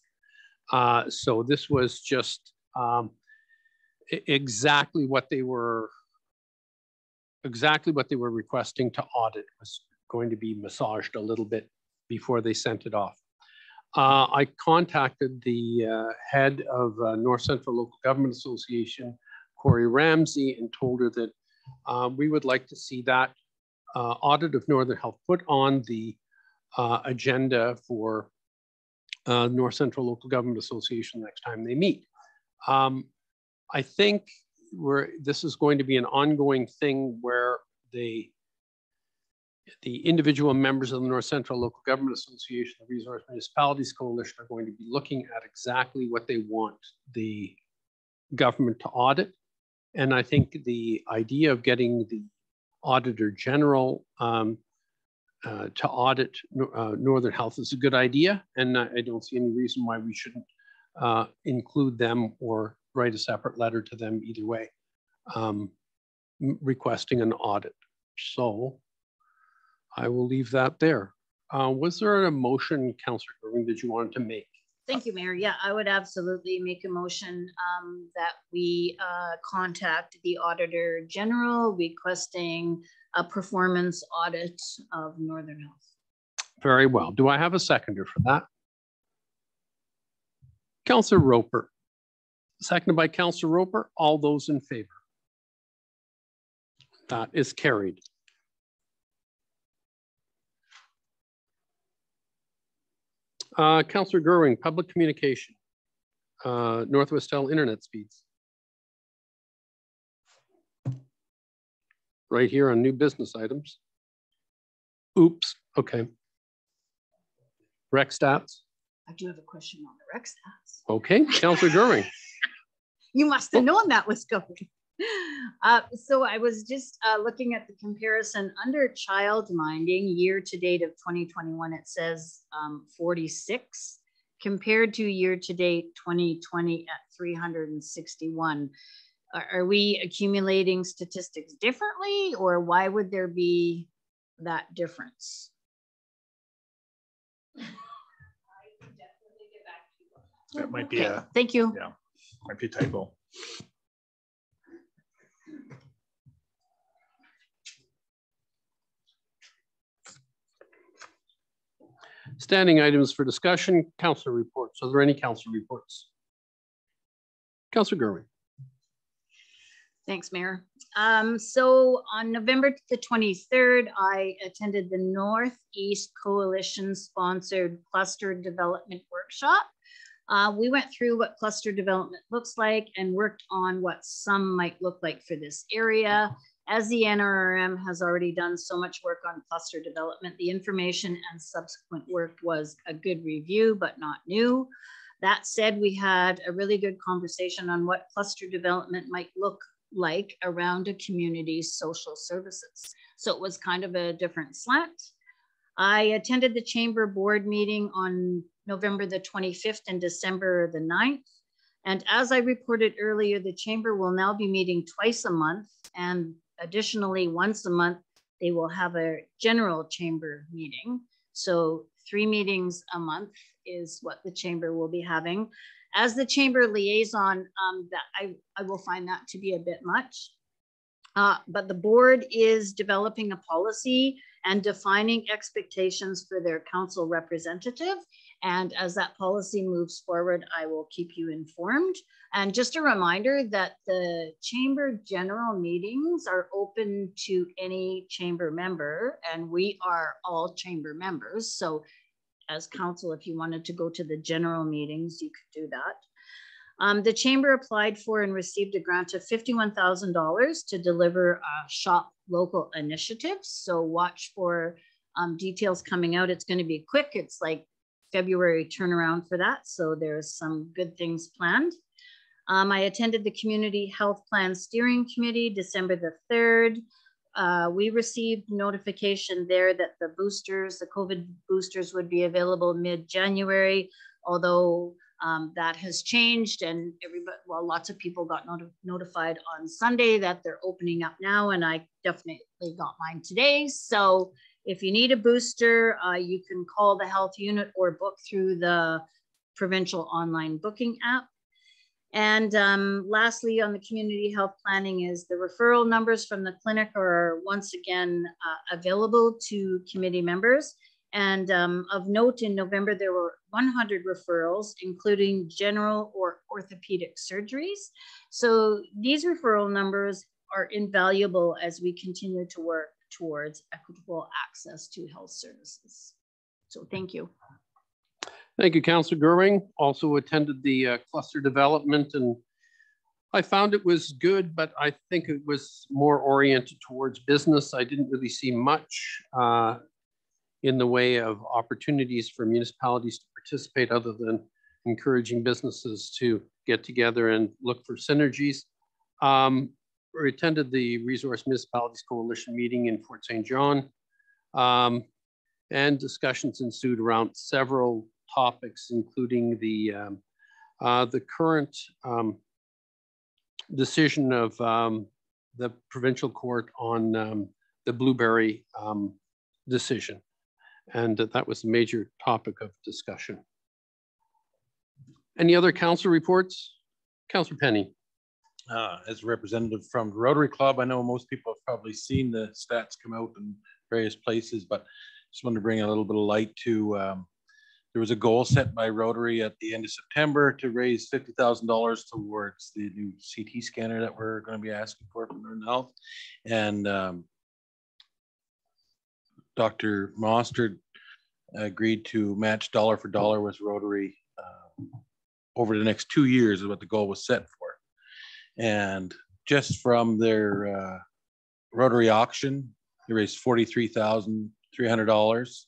Uh, so this was just um, exactly what they were exactly what they were requesting to audit was going to be massaged a little bit before they sent it off. Uh, I contacted the uh, head of uh, North Central Local Government Association, Corey Ramsey, and told her that um, we would like to see that uh, audit of Northern Health put on the uh, agenda for uh, North Central Local Government Association next time they meet. Um, I think we're, this is going to be an ongoing thing where the the individual members of the North Central Local Government Association, the Resource Municipalities Coalition are going to be looking at exactly what they want the government to audit. And I think the idea of getting the Auditor General um, uh, to audit uh, Northern Health is a good idea. And I don't see any reason why we shouldn't uh, include them or write a separate letter to them either way, um, requesting an audit. So I will leave that there. Uh, was there a motion, Councillor Gerwing, that you wanted to make? Thank you, Mayor. Yeah, I would absolutely make a motion um, that we uh, contact the Auditor General requesting a performance audit of Northern Health. Very well. Do I have a seconder for that? Councillor Roper. Seconded by Councillor Roper. All those in favor? That is carried. Uh, Councillor Gerwing, public communication, uh, Northwestel internet speeds. Right here on new business items. Oops, okay. Rec stats. I do have a question on the rec stats. Okay, Councillor Gerwing. you must have known that was coming. Uh, so I was just uh, looking at the comparison under child minding year to date of 2021, it says um, 46 compared to year to date 2020 at 361. Are, are we accumulating statistics differently or why would there be that difference? That might be okay. a. Thank you. Yeah, might be a typo. Standing items for discussion, council reports. Are there any council reports? Councilor Gerwing. Thanks, Mayor. Um, so on November the 23rd, I attended the Northeast Coalition sponsored cluster development workshop. Uh, we went through what cluster development looks like and worked on what some might look like for this area. As the NRRM has already done so much work on cluster development, the information and subsequent work was a good review, but not new. That said, we had a really good conversation on what cluster development might look like around a community's social services. So it was kind of a different slant. I attended the chamber board meeting on November the 25th and December the 9th. And as I reported earlier, the chamber will now be meeting twice a month. And additionally, once a month, they will have a general chamber meeting. So three meetings a month is what the chamber will be having as the chamber liaison, um, that I, I will find that to be a bit much. Uh, but the board is developing a policy and defining expectations for their council representative. And as that policy moves forward, I will keep you informed. And just a reminder that the chamber general meetings are open to any chamber member, and we are all chamber members. So as council, if you wanted to go to the general meetings, you could do that. Um, the chamber applied for and received a grant of $51,000 to deliver uh, shop local initiatives. So watch for um, details coming out. It's going to be quick. It's like February turnaround for that. So there's some good things planned. Um, I attended the Community Health Plan Steering Committee December the 3rd. Uh, we received notification there that the boosters, the COVID boosters would be available mid-January, although um, that has changed and everybody, well, lots of people got not notified on Sunday that they're opening up now and I definitely got mine today. So if you need a booster, uh, you can call the health unit or book through the provincial online booking app. And um, lastly, on the community health planning is the referral numbers from the clinic are once again uh, available to committee members. And um, of note in November, there were 100 referrals, including general or orthopedic surgeries. So these referral numbers are invaluable as we continue to work towards equitable access to health services. So thank you. Thank you, Councillor Gerwing. Also attended the uh, cluster development and I found it was good, but I think it was more oriented towards business. I didn't really see much uh, in the way of opportunities for municipalities to participate other than encouraging businesses to get together and look for synergies. Um, attended the Resource Municipalities Coalition meeting in Fort St. John um, and discussions ensued around several topics, including the, um, uh, the current um, decision of um, the provincial court on um, the Blueberry um, decision. And that was a major topic of discussion. Any other council reports? Councillor Penny. Uh, as a representative from the Rotary Club, I know most people have probably seen the stats come out in various places, but just wanted to bring a little bit of light to um, there was a goal set by Rotary at the end of September to raise $50,000 towards the new CT scanner that we're going to be asking for from Northern Health. And um, Dr. Mostert agreed to match dollar for dollar with Rotary uh, over the next two years is what the goal was set for. And just from their uh, Rotary auction, they raised $43,300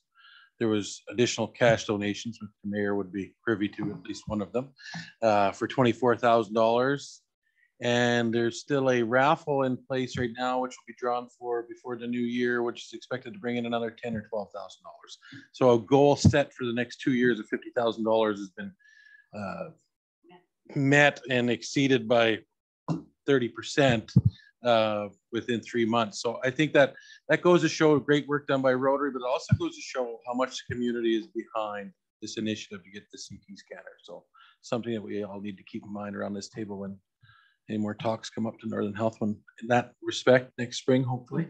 there was additional cash donations, which the mayor would be privy to at least one of them, uh, for twenty-four thousand dollars. And there's still a raffle in place right now, which will be drawn for before the new year, which is expected to bring in another ten or twelve thousand dollars. So a goal set for the next two years of fifty thousand dollars has been uh, met and exceeded by thirty percent uh, within three months. So I think that that goes to show great work done by Rotary, but it also goes to show how much the community is behind this initiative to get the CT scanner. So something that we all need to keep in mind around this table when any more talks come up to Northern Health one in that respect next spring, hopefully.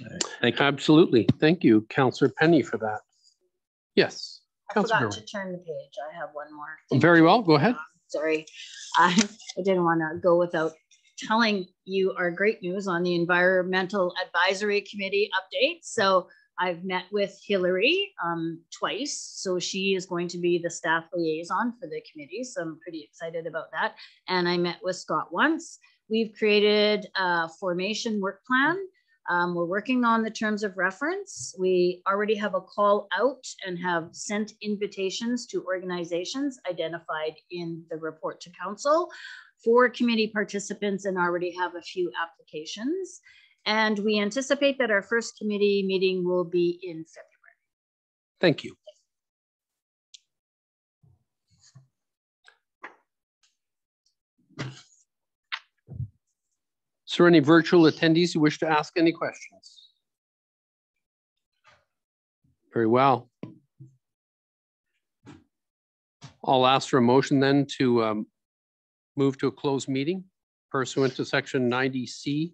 Right. Thank you. Absolutely. Thank you, Councillor Penny, for that. Yes. I Councilor forgot Gerwing. to turn the page. I have one more. thing Very to- well, go ahead. Sorry, I, I didn't want to go without telling you our great news on the Environmental Advisory Committee update. So I've met with Hillary um, twice, so she is going to be the staff liaison for the committee. So I'm pretty excited about that. And I met with Scott once. We've created a formation work plan. Um, we're working on the terms of reference. We already have a call out and have sent invitations to organizations identified in the report to council for committee participants and already have a few applications. And we anticipate that our first committee meeting will be in February. Thank you. Is there any virtual attendees who wish to ask any questions? Very well. I'll ask for a motion then to um, move to a closed meeting pursuant to section 90C,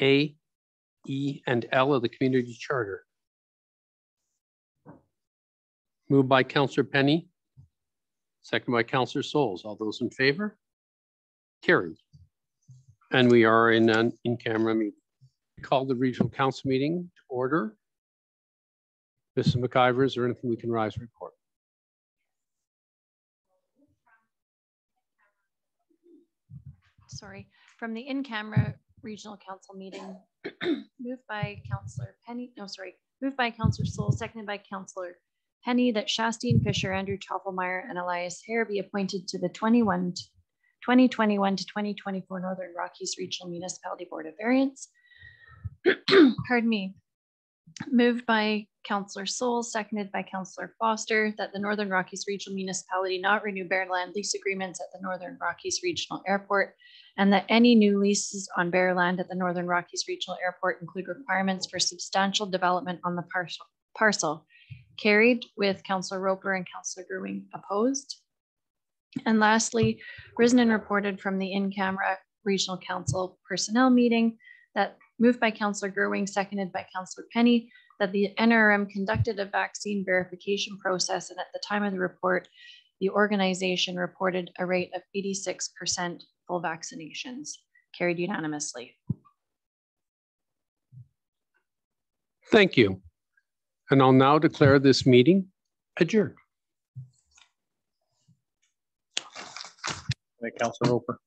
A, E, and L of the Community Charter. Moved by Counselor Penny, second by Counselor Soles. All those in favor? Carried. And we are in an in-camera meeting. Call the regional council meeting to order. Mrs. McIver, is there anything we can rise report? sorry, from the in-camera regional council meeting, moved by Councillor Penny, no, sorry, moved by Councillor Soul, seconded by Councillor Penny, that Shastine Fisher, Andrew Toffelmeyer, and Elias Hare be appointed to the 21, 2021 to 2024 Northern Rockies Regional Municipality Board of Variance. Pardon me. Moved by Counselor Soul, seconded by Counselor Foster, that the Northern Rockies Regional Municipality not renew bare land lease agreements at the Northern Rockies Regional Airport, and that any new leases on bare land at the Northern Rockies Regional Airport include requirements for substantial development on the parcel. Parcel carried with Counselor Roper and Counselor Gerwing opposed. And lastly, risen and reported from the in-camera Regional Council Personnel Meeting that moved by Counselor Gerwing, seconded by Counselor Penny, that the NRM conducted a vaccine verification process, and at the time of the report, the organization reported a rate of 86% full vaccinations, carried unanimously. Thank you. And I'll now declare this meeting adjourned. Councilor Roper.